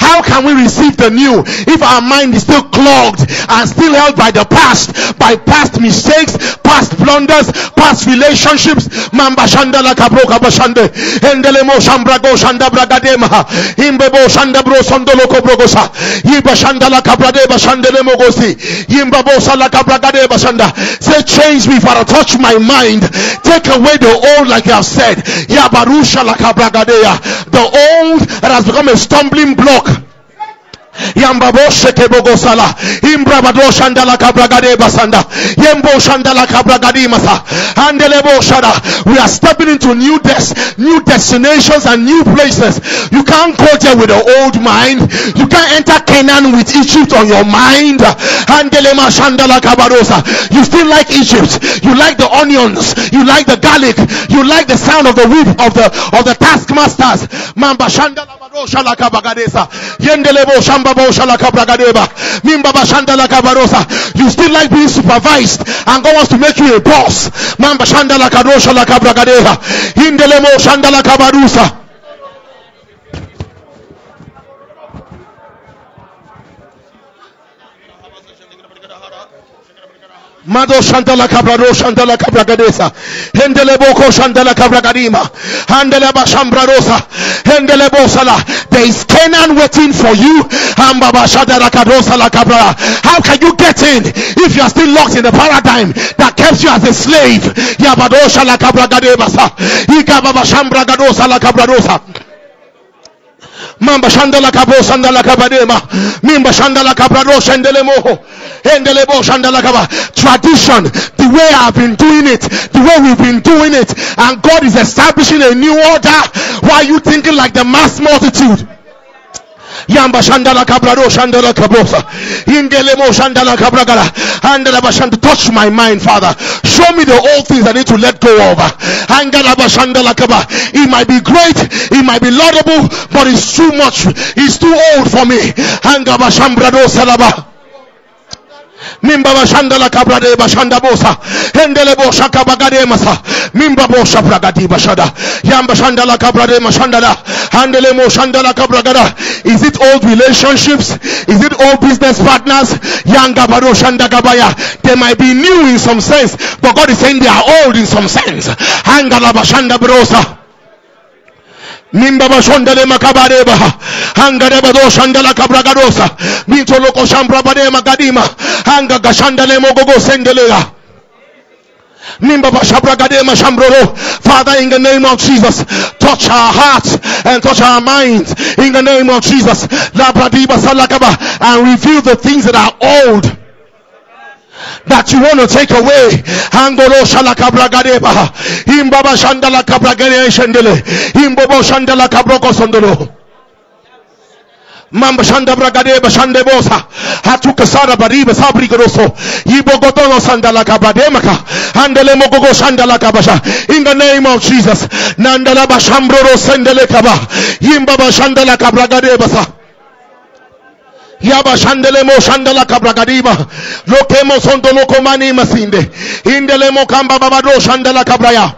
How can we receive the new if our mind is still clogged and still held by the past, by past mistakes, past blunders, past relationships? Say change me to touch my mind. Take away the old like you have said. Yabarusha the old that has become a stumbling block Yambaboshe kebogosala. Imbrabado shandala kabragade basanda. Yembo shandala kabragadi masa. Andelebo shada. We are stepping into new des new destinations and new places. You can't go there with the old mind. You can't enter Canaan with Egypt on your mind. Kabadosa. You still like Egypt. You like the onions. You like the garlic. You like the sound of the whip of the of the taskmasters. You still like being supervised and God wants to make you a boss. Mamba shandala kadosha la kabragadeva. Indelemo shandala kabarusa. Mado Shandala Cabrado Shandala Cabragadesa. Hendele Boko Shandala Cabragadima. Handele Bashambradosa. Hendele Bosala. There is Canaan waiting for you. Hambaba Shadara Kadosa La Cabra. How can you get in if you are still locked in the paradigm that kept you as a slave? Yabadosha La Cabragadebasa. Ikababa Shambragadosa La Cabradosa. Mamba shandala kabo sandala kabadema. Mimba shandala kabrado shandele moho. Endelebo shandala kaba. Tradition, the way I've been doing it, the way we've been doing it, and God is establishing a new order. Why are you thinking like the mass multitude? Yamba shandala kabrado shandala kabosa. Ingelemo shandala kabragala. Andala bashanda. Touch my mind, Father. Show me the old things I need to let go of. Angala bashandala kaba. It might be great, it might be laudable, but it's too much. It's too old for me. Anga bashambrado salaba. Mimba bashanda la kabrade bashanda bosa. Endele bosha kabagade masa. Mimba bosha bragadi bashada. Yamba shanda la kabrade mashanda la. Handele mo shanda la kabragada. Is it old relationships? Is it old business partners? Yanga baro shanda gabaya. They might be new in some sense, but God is saying they are old in some sense. Hangala bashanda brosa. Mimba bashonda le makabare baha. Hanga bado shanda la kabragadosa. Mito loko shambra bade magadima. Hanga gashanda le mogogo sendelega. Mimba bashabra gadema shambroro. Father, in the name of Jesus, touch our hearts and touch our minds. In the name of Jesus, salakaba, and reveal the things that are old that you want to take away. Angolo shalakabra gadeba. Imbaba shandala kabra gade shendele. Imbobo shandala kabroko sondolo. Mamba shanda bragade bashande bosa. Hatuka sara bariba sabri grosso. Yibo gotono sandala kabademaka. Handele mogogo shandala kabasha. In the name of Jesus. Nandala bashambroro sendele kaba. Yimba bashandala kabragade basa. Yaba shandele mo shandala kabragadiba. Lokemo sondo lokomani masinde. Indele mo kamba babado shandala kabraya.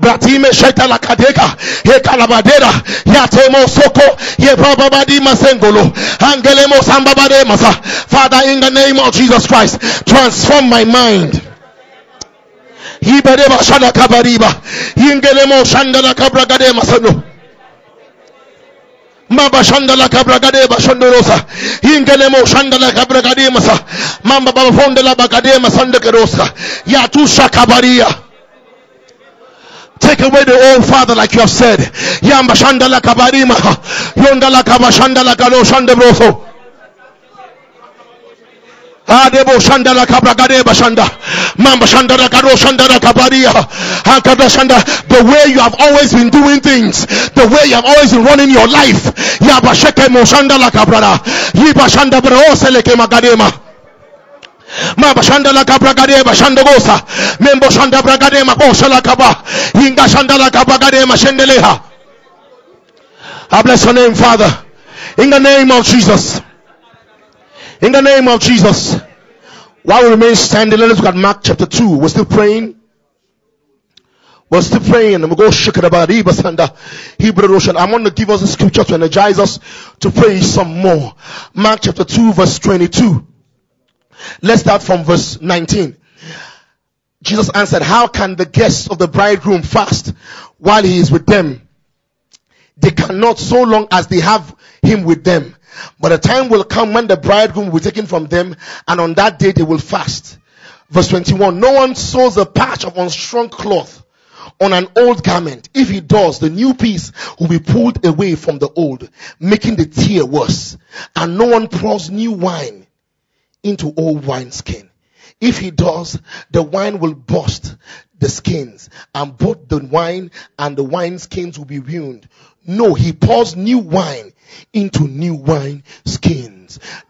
Bratime sheta la kadeka he kalabadera yatemo soko. Ye bababadi masengolo. Angelemo sambabade masa. Father in the name of Jesus Christ transform my mind. Ibereba shana kabariba. Ingelemo shandala kabragade masano Mamba shandala kabragade bashondorosa ingelemo shandala kabragade masa Mamba baba fondela bagade masande kerosa yatusha kabaria Take away the old father, like you have said. Yamba shandala kabarima. Yondala kabashandala kalo shandebroso. Adebo shandala kabragade bashanda. Mamba shandala karo shandala kabaria. Hakada shanda. The way you have always been doing things. The way you have always been running your life. Yaba sheke mo shandala kabrada. Yiba shanda bro seleke magadema. Maba shanda la kabragade ba shanda gosa. Membo shanda bragade ma bosha la kaba. Inga shanda la kabragade ma shendeleha. I bless your name, Father. In the name of Jesus. In the name of Jesus. While we remain standing, let us look at Mark chapter 2. We're still praying. We're still praying and we go about Hebrew Ocean. I want to give us a scripture to energize us to pray some more. Mark chapter 2 verse 22. Let's start from verse 19. Jesus answered, how can the guests of the bridegroom fast while he is with them? They cannot so long as they have him with them. But a time will come when the bridegroom will be taken from them and on that day they will fast. Verse 21, no one sews a patch of unstrung cloth on an old garment. If he does, the new piece will be pulled away from the old, making the tear worse. And no one pours new wine into old wineskin. If he does, the wine will burst the skins and both the wine and the wine skins will be ruined. No, he pours new wine into new wine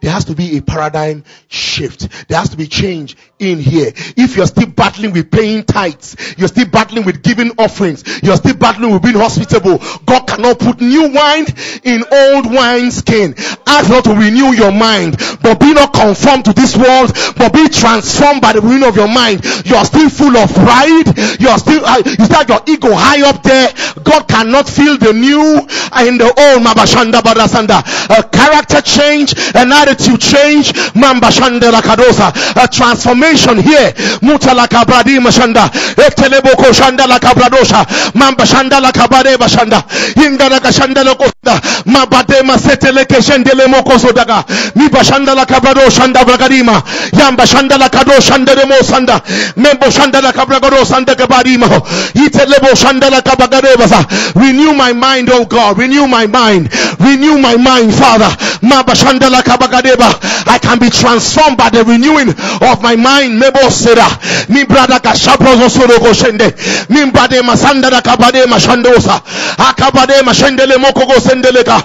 There has to be a paradigm shift. There has to be change in here. If you're still battling with paying tithes, you're still battling with giving offerings, you're still battling with being hospitable, God cannot put new wine in old wine skin. Ask not to renew your mind, but be not conformed to this world, but be transformed by the renewal of your mind. You're still full of pride. You're still, uh, you have your ego high up there. God cannot feel the new in the old Mabashanda Barasanda. A character change, an attitude change, Mambashanda Lakadosa. A transformation here. Mutala Kabradi Mashanda. Eteleboko Shanda Lakabradosha. Mambashanda Lakabade Bashanda. Indaraka Shanda Lokoda. Mabade Maseteleke Shendele Moko Sodaga. Mibashanda Lakabado Shanda Bragadima. Yamba Shanda Lakado Shanda Remo Sanda. Membo Shanda Lakabragado Sanda Kabadima. Itelebo Shanda Lakabagadebasa. Renew my mind, oh God. Renew my mind. Renew my mind, Father. Mabashanda Lakabagadeba. I can be transformed by the renewing of my mind. Mebo Seda. Mi brada Kashaprozo Soroko Shende. Mi brade Masanda Lakabade Mashandosa. Akabade Mashendele Sendeleka.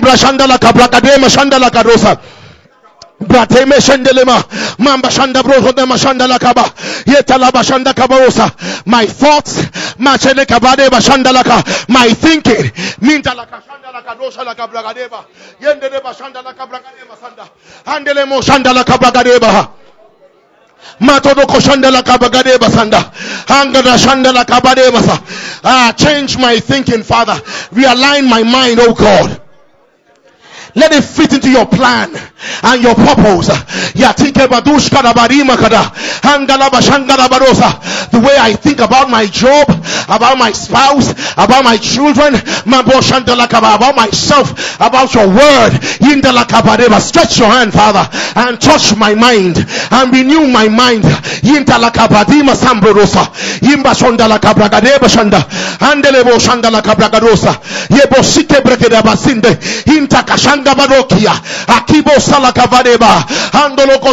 Brashanda Lakabragade Mashanda Lakadosa. Brateme shendelema. Mamba shanda brozo de mashanda lakaba. Yeta la bashanda kabaosa. My thoughts, machele kabade bashanda laka. My thinking, minta laka shanda laka dosha laka bragadeba. Yende de bashanda laka bragadeba sanda. Handele mo shanda laka bragadeba. Matodo koshandela kabagade basanda. Hangada shandela kabade basa. Ah, change my thinking, Father. Realign my mind, oh God. Let it fit into your plan and your purpose. The way I think about my job, about my spouse, about my children, about myself, about your word. Stretch your hand, Father, and touch my mind and renew my mind. Brekeda basinde. Hinta Akibo salakavadeba.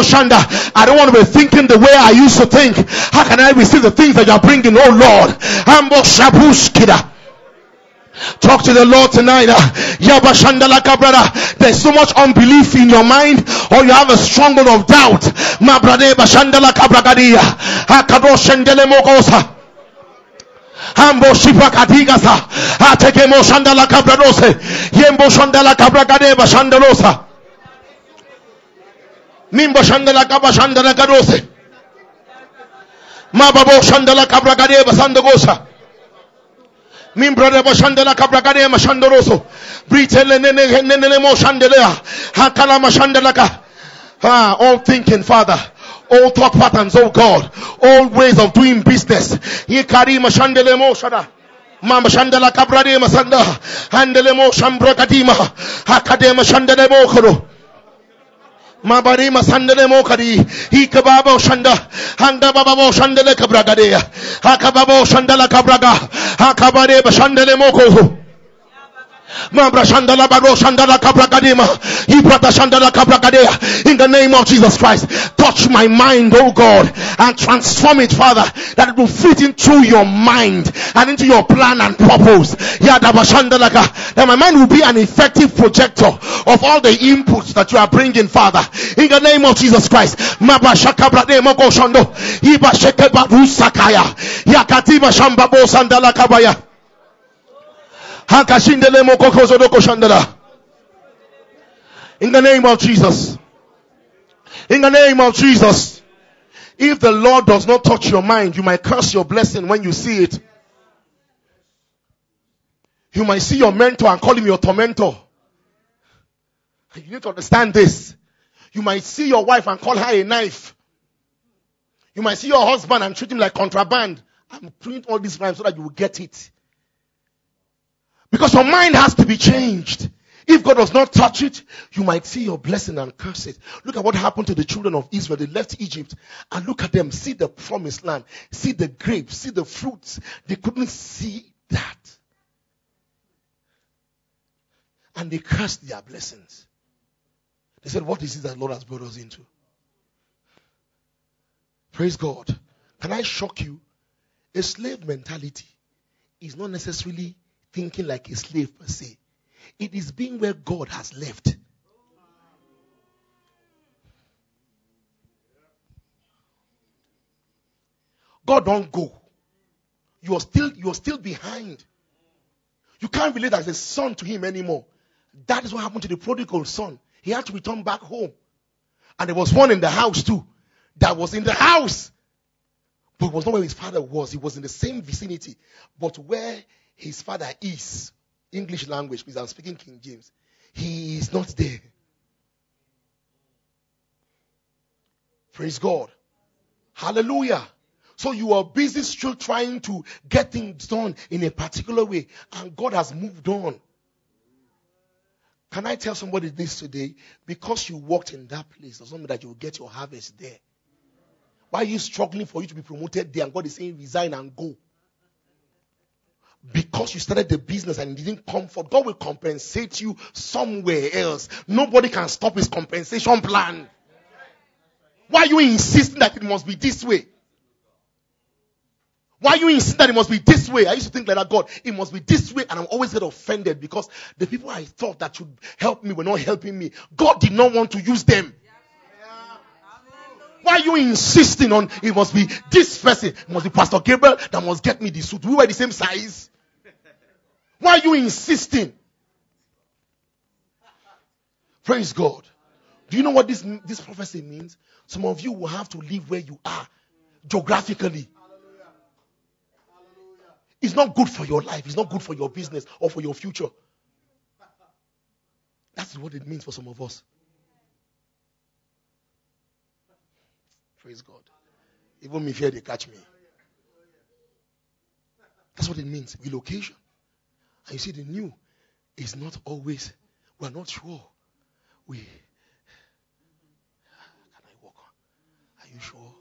Shanda. I don't want to be thinking the way I used to think. How can I receive the things that you're bringing, oh Lord? Ambo shabuskida. Talk to the Lord tonight. Ah. Brother. There's so much unbelief in your mind, or you have a stronghold of doubt. Ma brade bashandalaka bragadia. Hakado shendele mokosa. Ambo shipa kadigasa. Ateke mo shandala kabradose. Yembo shandala kabragade bashandalosa. Mimbo shandala kaba shandala kadose. Mababo shandala kabragade basandagosa. Min brother bashandala kabragade mashandoroso. Britele nene nene mo shandelea. Hakala mashandalaka. Ah, all thinking, Father. All thought patterns, oh God. All ways of doing business. Yikari mashandele mo shada. Mama shandala kabrade masanda. Handele mo shambra kadima. Hakade mashandele mo koro. Mabari masandele mo kari. Hikababo shanda. Hanga bababo shandele kabragadea. Hakababo shandala kabraga. Hakabare bashandele mo koro. Mambra shandala baro shandala kabragadema. Ibrata shandala. In the name of Jesus Christ, touch my mind, oh God, and transform it, Father, that it will fit into your mind and into your plan and purpose. That my mind will be an effective projector of all the inputs that you are bringing, Father. In the name of Jesus Christ. Yakatiba shambabo sandala kabaya. In the name of Jesus. In the name of Jesus. If the Lord does not touch your mind, you might curse your blessing when you see it. You might see your mentor and call him your tormentor. You need to understand this. You might see your wife and call her a knife. You might see your husband and treat him like contraband. I'm doing all this rhymes so that you will get it. Because your mind has to be changed. If God does not touch it, you might see your blessing and curse it. Look at what happened to the children of Israel. They left Egypt and look at them. See the promised land. See the grapes. See the fruits. They couldn't see that. And they cursed their blessings. They said, What is it that Lord has brought us into? Praise God. Can I shock you? A slave mentality is not necessarily thinking like a slave per se. It is being where God has left. God don't go. You are still you are still behind. You can't relate as a son to him anymore. That is what happened to the prodigal son. He had to return back home. And there was one in the house too. That was in the house. But it was not where his father was. He was in the same vicinity. But where his father is, English language, because I'm speaking King James, he is not there. Praise God. Hallelujah. So you are busy still trying to get things done in a particular way, and God has moved on. Can I tell somebody this today? Because you walked in that place doesn't mean that you will get your harvest there. Why are you struggling for you to be promoted there and God is saying resign and go? Because you started the business and didn't come for God will compensate you somewhere else. Nobody can stop his compensation plan. Why are you insisting that it must be this way? Why are you insisting that it must be this way? I used to think like that, God, it must be this way, and I'm always get offended because the people I thought that should help me were not helping me. God did not want to use them. Why are you insisting on it must be this person? It must be Pastor Gabriel that must get me the suit. We were the same size. Why are you insisting? Praise God. Do you know what this, this prophecy means? Some of you will have to live where you are geographically. It's not good for your life. It's not good for your business or for your future. That's what it means for some of us. Praise God. Even me fear they catch me. That's what it means. Relocation. And you see, the new is not always, we're not sure. We can I walk on? Are you sure?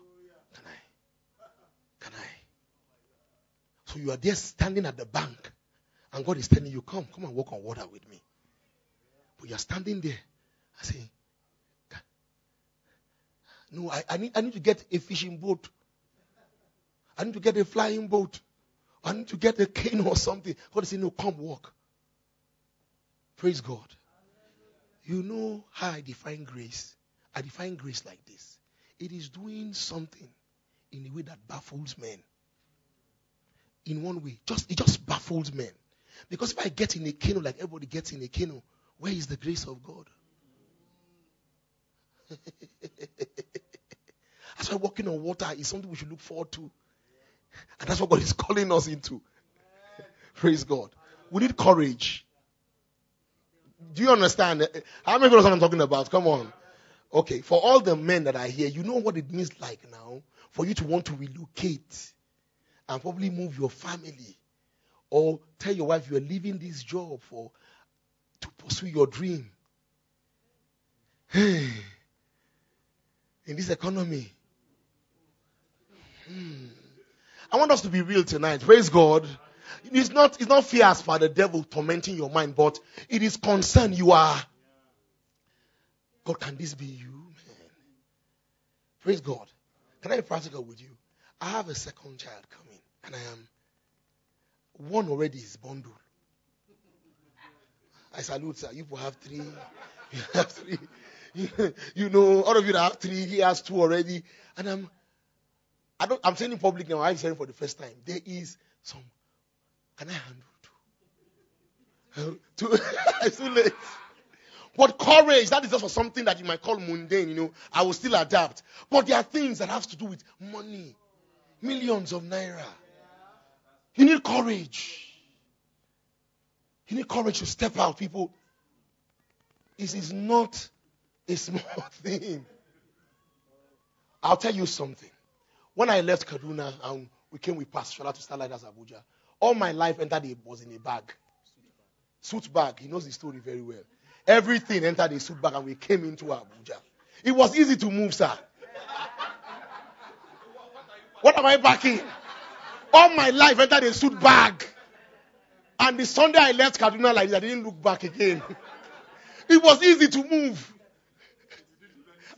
Can I? Can I? So you are there standing at the bank, and God is telling you, Come, come and walk on water with me. But you're standing there. I say, No, I, I, need, I need to get a fishing boat. I need to get a flying boat. I need to get a cane or something. God is saying, No, come walk. Praise God. You know how I define grace? I define grace like this it is doing something in a way that baffles men. In one way, just it just baffles men. Because if I get in a canoe like everybody gets in a canoe, where is the grace of God? [laughs] that's why walking on water is something we should look forward to. And that's what God is calling us into. Praise God. We need courage. Do you understand? How many what I'm talking about? Come on. Okay, for all the men that are here, you know what it means like now for you to want to relocate and probably move your family or tell your wife you're leaving this job for to pursue your dream. Hey, in this economy. Hmm. I want us to be real tonight. Praise God. It's not, it's not fear as for the devil tormenting your mind, but it is concern you are. God, can this be you, man? Praise God. Can I be practical with you? I have a second child coming, and I am one already is bundled. I salute sir. You have three. [laughs] You have three. [laughs] You, know, all of you that have three, he has two already. And I'm I don't I'm saying in public now, I'm saying for the first time. There is some can I handle two? two [laughs] it's too late. But courage, that is just for something that you might call mundane, you know. I will still adapt. But there are things that have to do with money. Millions of naira. You need courage. You need courage to step out, people. This is not a small [laughs] thing. I'll tell you something. When I left Kaduna and we came with Pastor Shola to Starlight as Abuja, all my life entered was in a bag. Suit bag. He knows the story very well. Everything entered a suit bag and we came into Abuja. It was easy to move, sir. What am I backing? All my life entered a suit bag. And the Sunday I left Kaduna like this, I didn't look back again. [laughs] it was easy to move.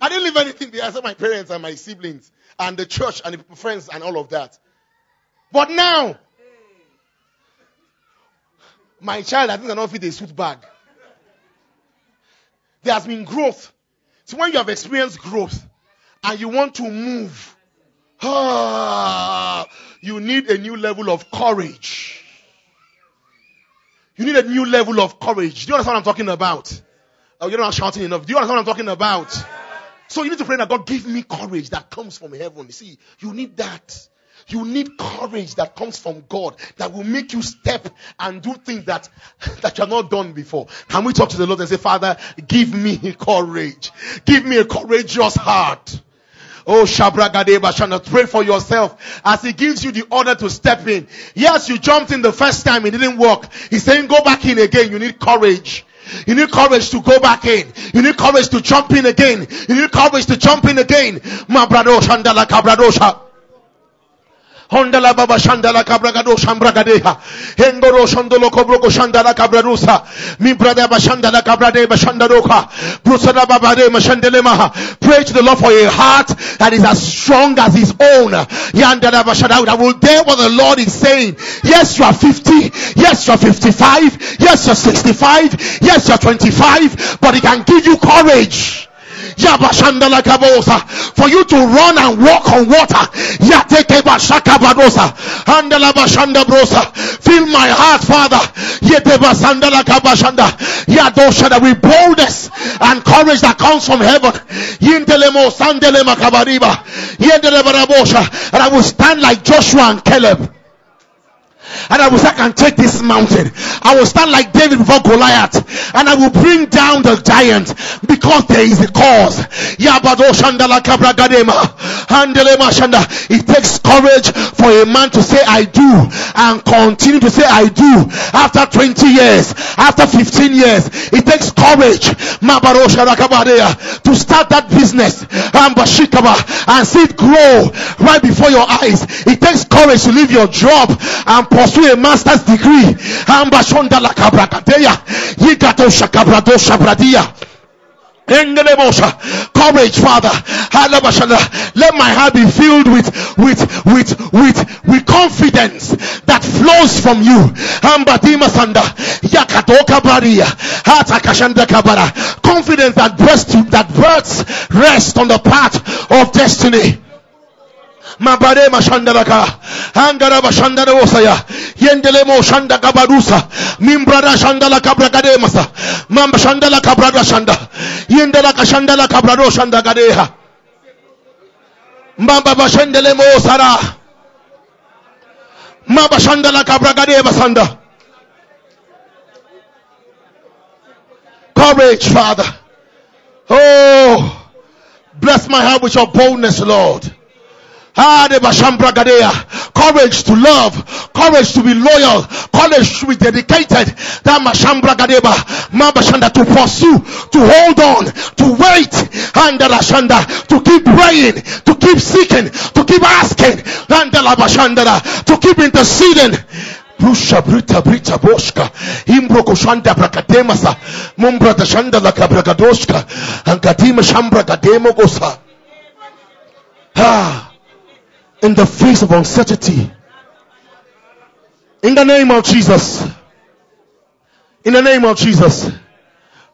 I didn't leave anything behind except my parents and my siblings and the church and the friends and all of that. But now, my child, I think, cannot fit a suit bag. There has been growth. So when you have experienced growth and you want to move, ah, you need a new level of courage. You need a new level of courage. Do you understand what I'm talking about? Oh, you're not shouting enough. Do you understand what I'm talking about? So you need to pray that God give me courage that comes from heaven. You see, you need that. You need courage that comes from God that will make you step and do things that, [laughs] that you have not done before. Can we talk to the Lord and say, Father, give me courage. Give me a courageous heart. Oh, Shabragadeba Shana, pray for yourself as He gives you the order to step in. Yes, you jumped in the first time, it didn't work. He's saying, go back in again. You need courage. You need courage to go back in. You need courage to jump in again. You need courage to jump in again. Ma bradosha ndala kabradosha. Hondala baba shandala kabragado shambragadeha. Hengoro shondolo kobroko shandala kabrarusa. Mi brada bashandala kabrade bashandaroka. Brusada babade mashandelemaha. Pray to the Lord for a heart that is as strong as his own. Yandala bashada. That will dare what the Lord is saying. Yes, you are 50. Yes, you are 55. Yes, you are 65. Yes, you are 25. But he can give you courage. For you to run and walk on water. Fill my heart, Father. With boldness and courage that comes from heaven. And I will stand like Joshua and Caleb. And I will say, I can take this mountain. I will stand like David before Goliath. And I will bring down the giant because there is a cause. It takes courage for a man to say I do and continue to say I do after 20 years, after 15 years. It takes courage to start that business and see it grow right before your eyes. It takes courage to leave your job and pursue a master's degree. Ambashonda la kabrakadeya. Yigato shakabrado shabradia. Engelebosha. Courage, Father. Let my heart be filled with, with, with, with, with confidence that flows from you. Confidence that bursts, that births rest on the path of destiny. Mabare mashandalaka. Angara bashandara osaya. Yendele mo shanda kabarusa. Mimbrada shandala kabragade masa. Mamba shandala kabrada shanda. Yendela kashandala kabrado shanda gadeha. Mamba bashandele mo sara. Mamba shandala kabragade basanda. Courage, Father. Oh, bless my heart with your boldness, Lord. Courage to love, courage to be loyal, courage to be dedicated. That Mashambra Gadeba, Mabashanda to pursue, to hold on, to wait, and to keep praying, to keep seeking, to keep asking, and to keep interceding. Brusha brita brita boshka. Imbro koshanda brakatemasa. Mumbra dashanda la kabragadoshka ankatima shambra gademo gosa. Ah in the face of uncertainty. In the name of Jesus. In the name of Jesus.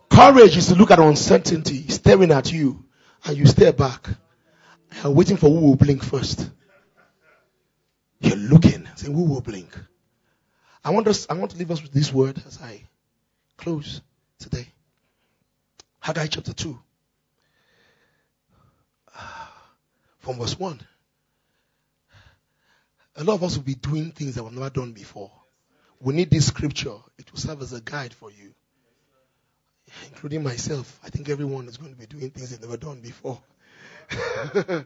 Courage is to look at uncertainty staring at you and you stare back. You're waiting for who will blink first. You're looking, saying, Who will blink? I want us, I want to leave us with this word as I close today. Haggai chapter 2. From verse 1. A lot of us will be doing things that we've never done before. We need this scripture. It will serve as a guide for you. Including myself. I think everyone is going to be doing things they've never done before. [laughs]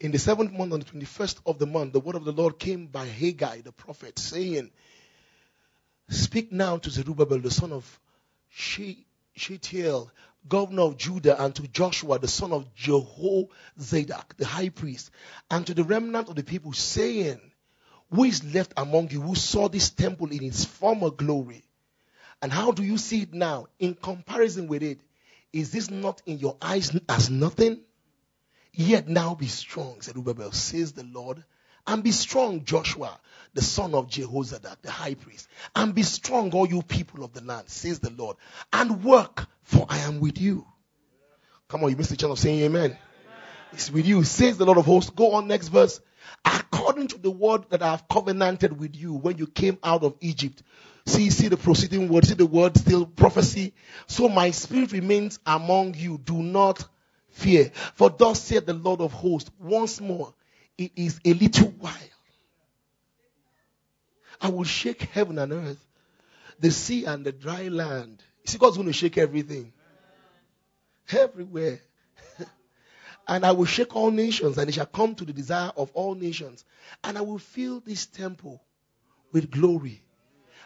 In the seventh month, on the 21st of the month, the word of the Lord came by Haggai, the prophet, saying, Speak now to Zerubbabel, the son of Shealtiel, governor of Judah, and to Joshua, the son of Jehozadak, the high priest, and to the remnant of the people, saying, Who is left among you who saw this temple in its former glory? And how do you see it now in comparison with it? Is this not in your eyes as nothing? Yet now be strong, Zerubbabel, says the Lord, and be strong, Joshua, the son of Jehozadak, the high priest. And be strong, all you people of the land, says the Lord, and work, for I am with you. Come on, you missed the chance of saying amen. amen. It's with you, says the Lord of hosts. Go on, next verse. According to the word that I have covenanted with you when you came out of Egypt. See, see the proceeding word, see the word still prophecy. So my spirit remains among you. Do not fear. For thus said the Lord of hosts, once more, it is a little while I will shake heaven and earth, the sea and the dry land. You see, God's going to shake everything. Everywhere. [laughs] and I will shake all nations, and it shall come to the desire of all nations. And I will fill this temple with glory.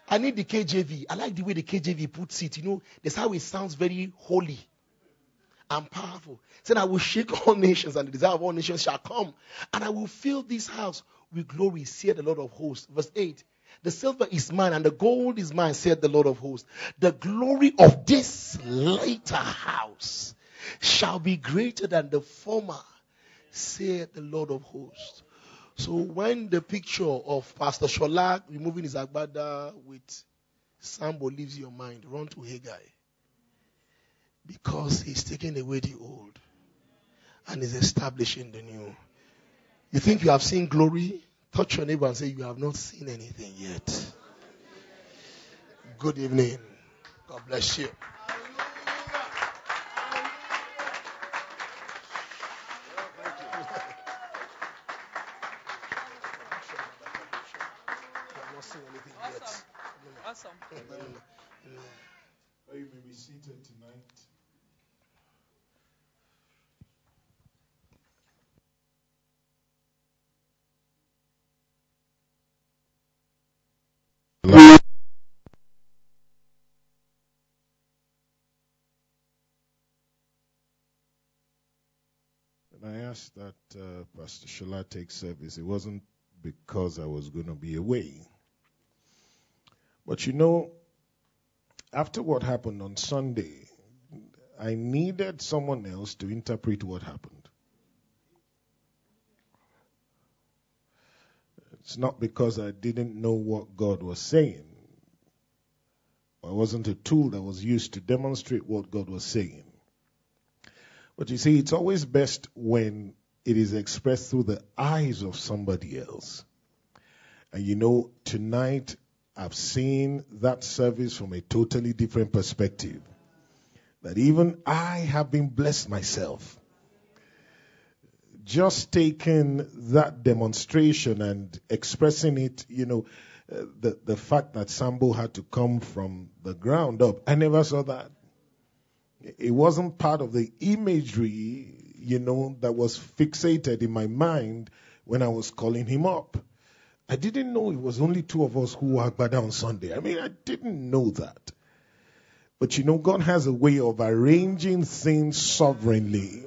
I need the KJV. I like the way the KJV puts it. You know, that's how it sounds very holy and powerful. Saying, I will shake [laughs] all nations, and the desire of all nations shall come. And I will fill this house with glory, said the Lord of hosts. Verse 8. The silver is mine and the gold is mine, said the Lord of hosts. The glory of this later house shall be greater than the former, said the Lord of hosts. So when the picture of Pastor Sholak removing his agbada with Sambo leaves your mind, run to Haggai. Because he's taking away the old and is establishing the new. You think you have seen glory? Touch your neighbor and say, You have not seen anything yet. Good evening. God bless you. Asked that uh, Pastor Shola take service. It wasn't because I was going to be away. But you know, after what happened on Sunday, I needed someone else to interpret what happened. It's not because I didn't know what God was saying. I wasn't a tool that was used to demonstrate what God was saying. But you see, it's always best when it is expressed through the eyes of somebody else. And you know, tonight I've seen that service from a totally different perspective. That even I have been blessed myself. Just taking that demonstration and expressing it, you know, uh, the, the fact that Sambo had to come from the ground up, I never saw that. It wasn't part of the imagery, you know, that was fixated in my mind when I was calling him up. I didn't know it was only two of us who were Agbada on Sunday. I mean, I didn't know that. But you know, God has a way of arranging things sovereignly.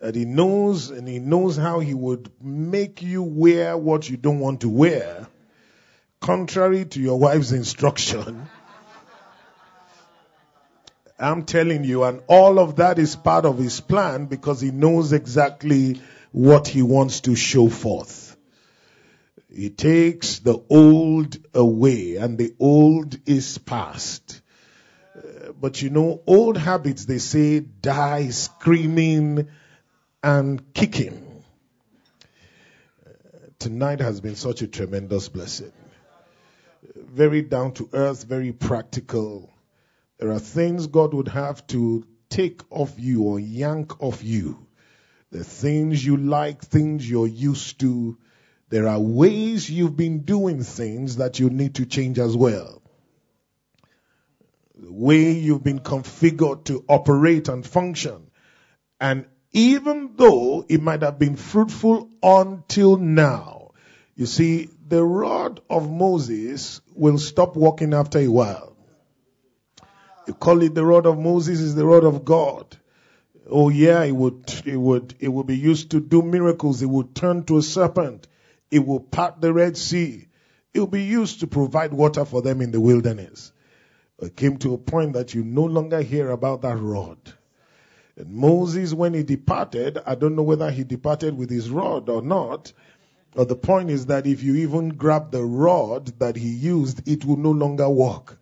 That He knows, and He knows how He would make you wear what you don't want to wear, contrary to your wife's instruction. [laughs] I'm telling you, and all of that is part of His plan because He knows exactly what He wants to show forth. He takes the old away and the old is past. Uh, but you know, old habits, they say, die screaming and kicking. Uh, tonight has been such a tremendous blessing. Very down to earth, very practical. There are things God would have to take off you or yank off you. The things you like, things you're used to, there are ways you've been doing things that you need to change as well. The way you've been configured to operate and function. And even though it might have been fruitful until now, you see, the rod of Moses will stop working after a while. You call it the rod of Moses is the rod of God. Oh yeah, it would, it would, it would be used to do miracles. It would turn to a serpent. It will part the Red Sea. It will be used to provide water for them in the wilderness. It came to a point that you no longer hear about that rod. And Moses, when he departed, I don't know whether he departed with his rod or not. But the point is that if you even grab the rod that he used, it will no longer work.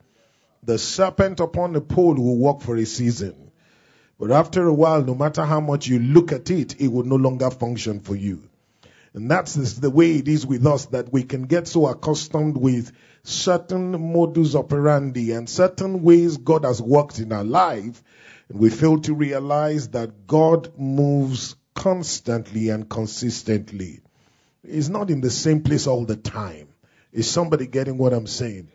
The serpent upon the pole will work for a season. But after a while, no matter how much you look at it, it will no longer function for you. And that's the way it is with us that we can get so accustomed with certain modus operandi and certain ways God has worked in our life. And we fail to realize that God moves constantly and consistently. He's not in the same place all the time. Is somebody getting what I'm saying?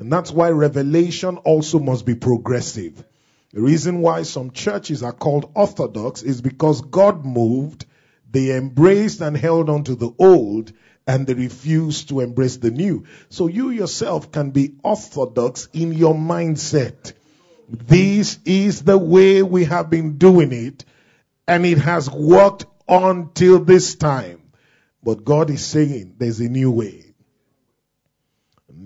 And that's why revelation also must be progressive. The reason why some churches are called orthodox is because God moved they embraced and held on to the old and they refused to embrace the new. So you yourself can be orthodox in your mindset. This is the way we have been doing it and it has worked until this time. But God is saying there's a new way.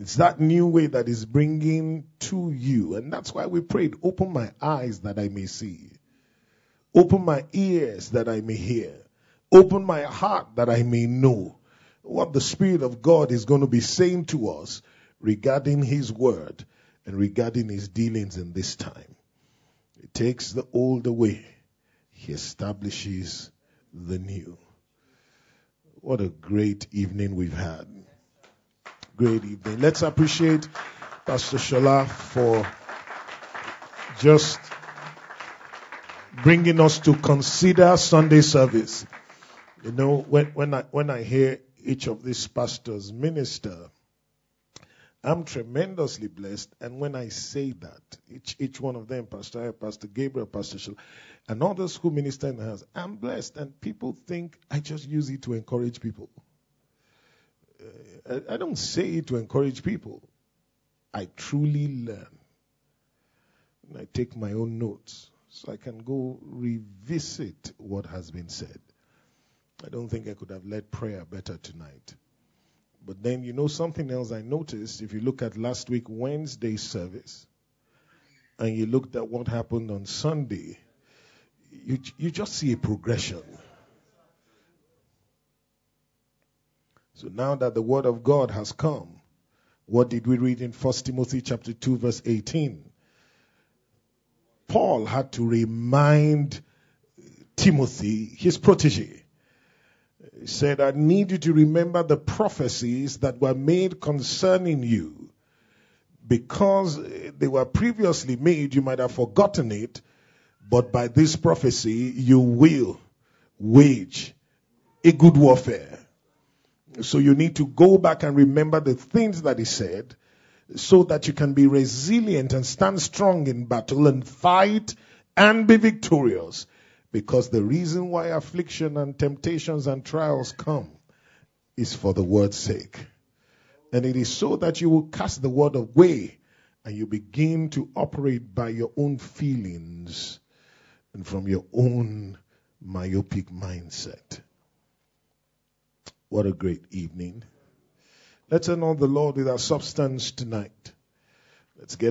It's that new way that is bringing to you. And that's why we prayed, open my eyes that I may see. Open my ears that I may hear. Open my heart that I may know what the Spirit of God is going to be saying to us regarding His Word and regarding His dealings in this time. He takes the old away. he establishes the new. What a great evening we've had. Great evening. Let's appreciate Pastor Shola for just bringing us to consider Sunday service. You know, when, when I, when I hear each of these pastors minister, I'm tremendously blessed. And when I say that, each, each one of them, Pastor Pastor Gabriel, Pastor Shil, and others who minister in the house, I'm blessed. And people think I just use it to encourage people. I, I don't say it to encourage people. I truly learn. And I take my own notes so I can go revisit what has been said. I don't think I could have led prayer better tonight. But then, you know, something else I noticed if you look at last week, Wednesday service, and you looked at what happened on Sunday, you, you just see a progression. So now that the word of God has come, what did we read in 1 Timothy chapter 2 verse 18? Paul had to remind Timothy, his protege, he said, I need you to remember the prophecies that were made concerning you. Because eh, they were previously made, you might have forgotten it, but by this prophecy, you will wage a good warfare. So you need to go back and remember the things that he said so that you can be resilient and stand strong in battle and fight and be victorious. Because the reason why affliction and temptations and trials come is for the word's sake. And it is so that you will cast the word away and you begin to operate by your own feelings and from your own myopic mindset. What a great evening. Let's honor the Lord with our substance tonight. Let's get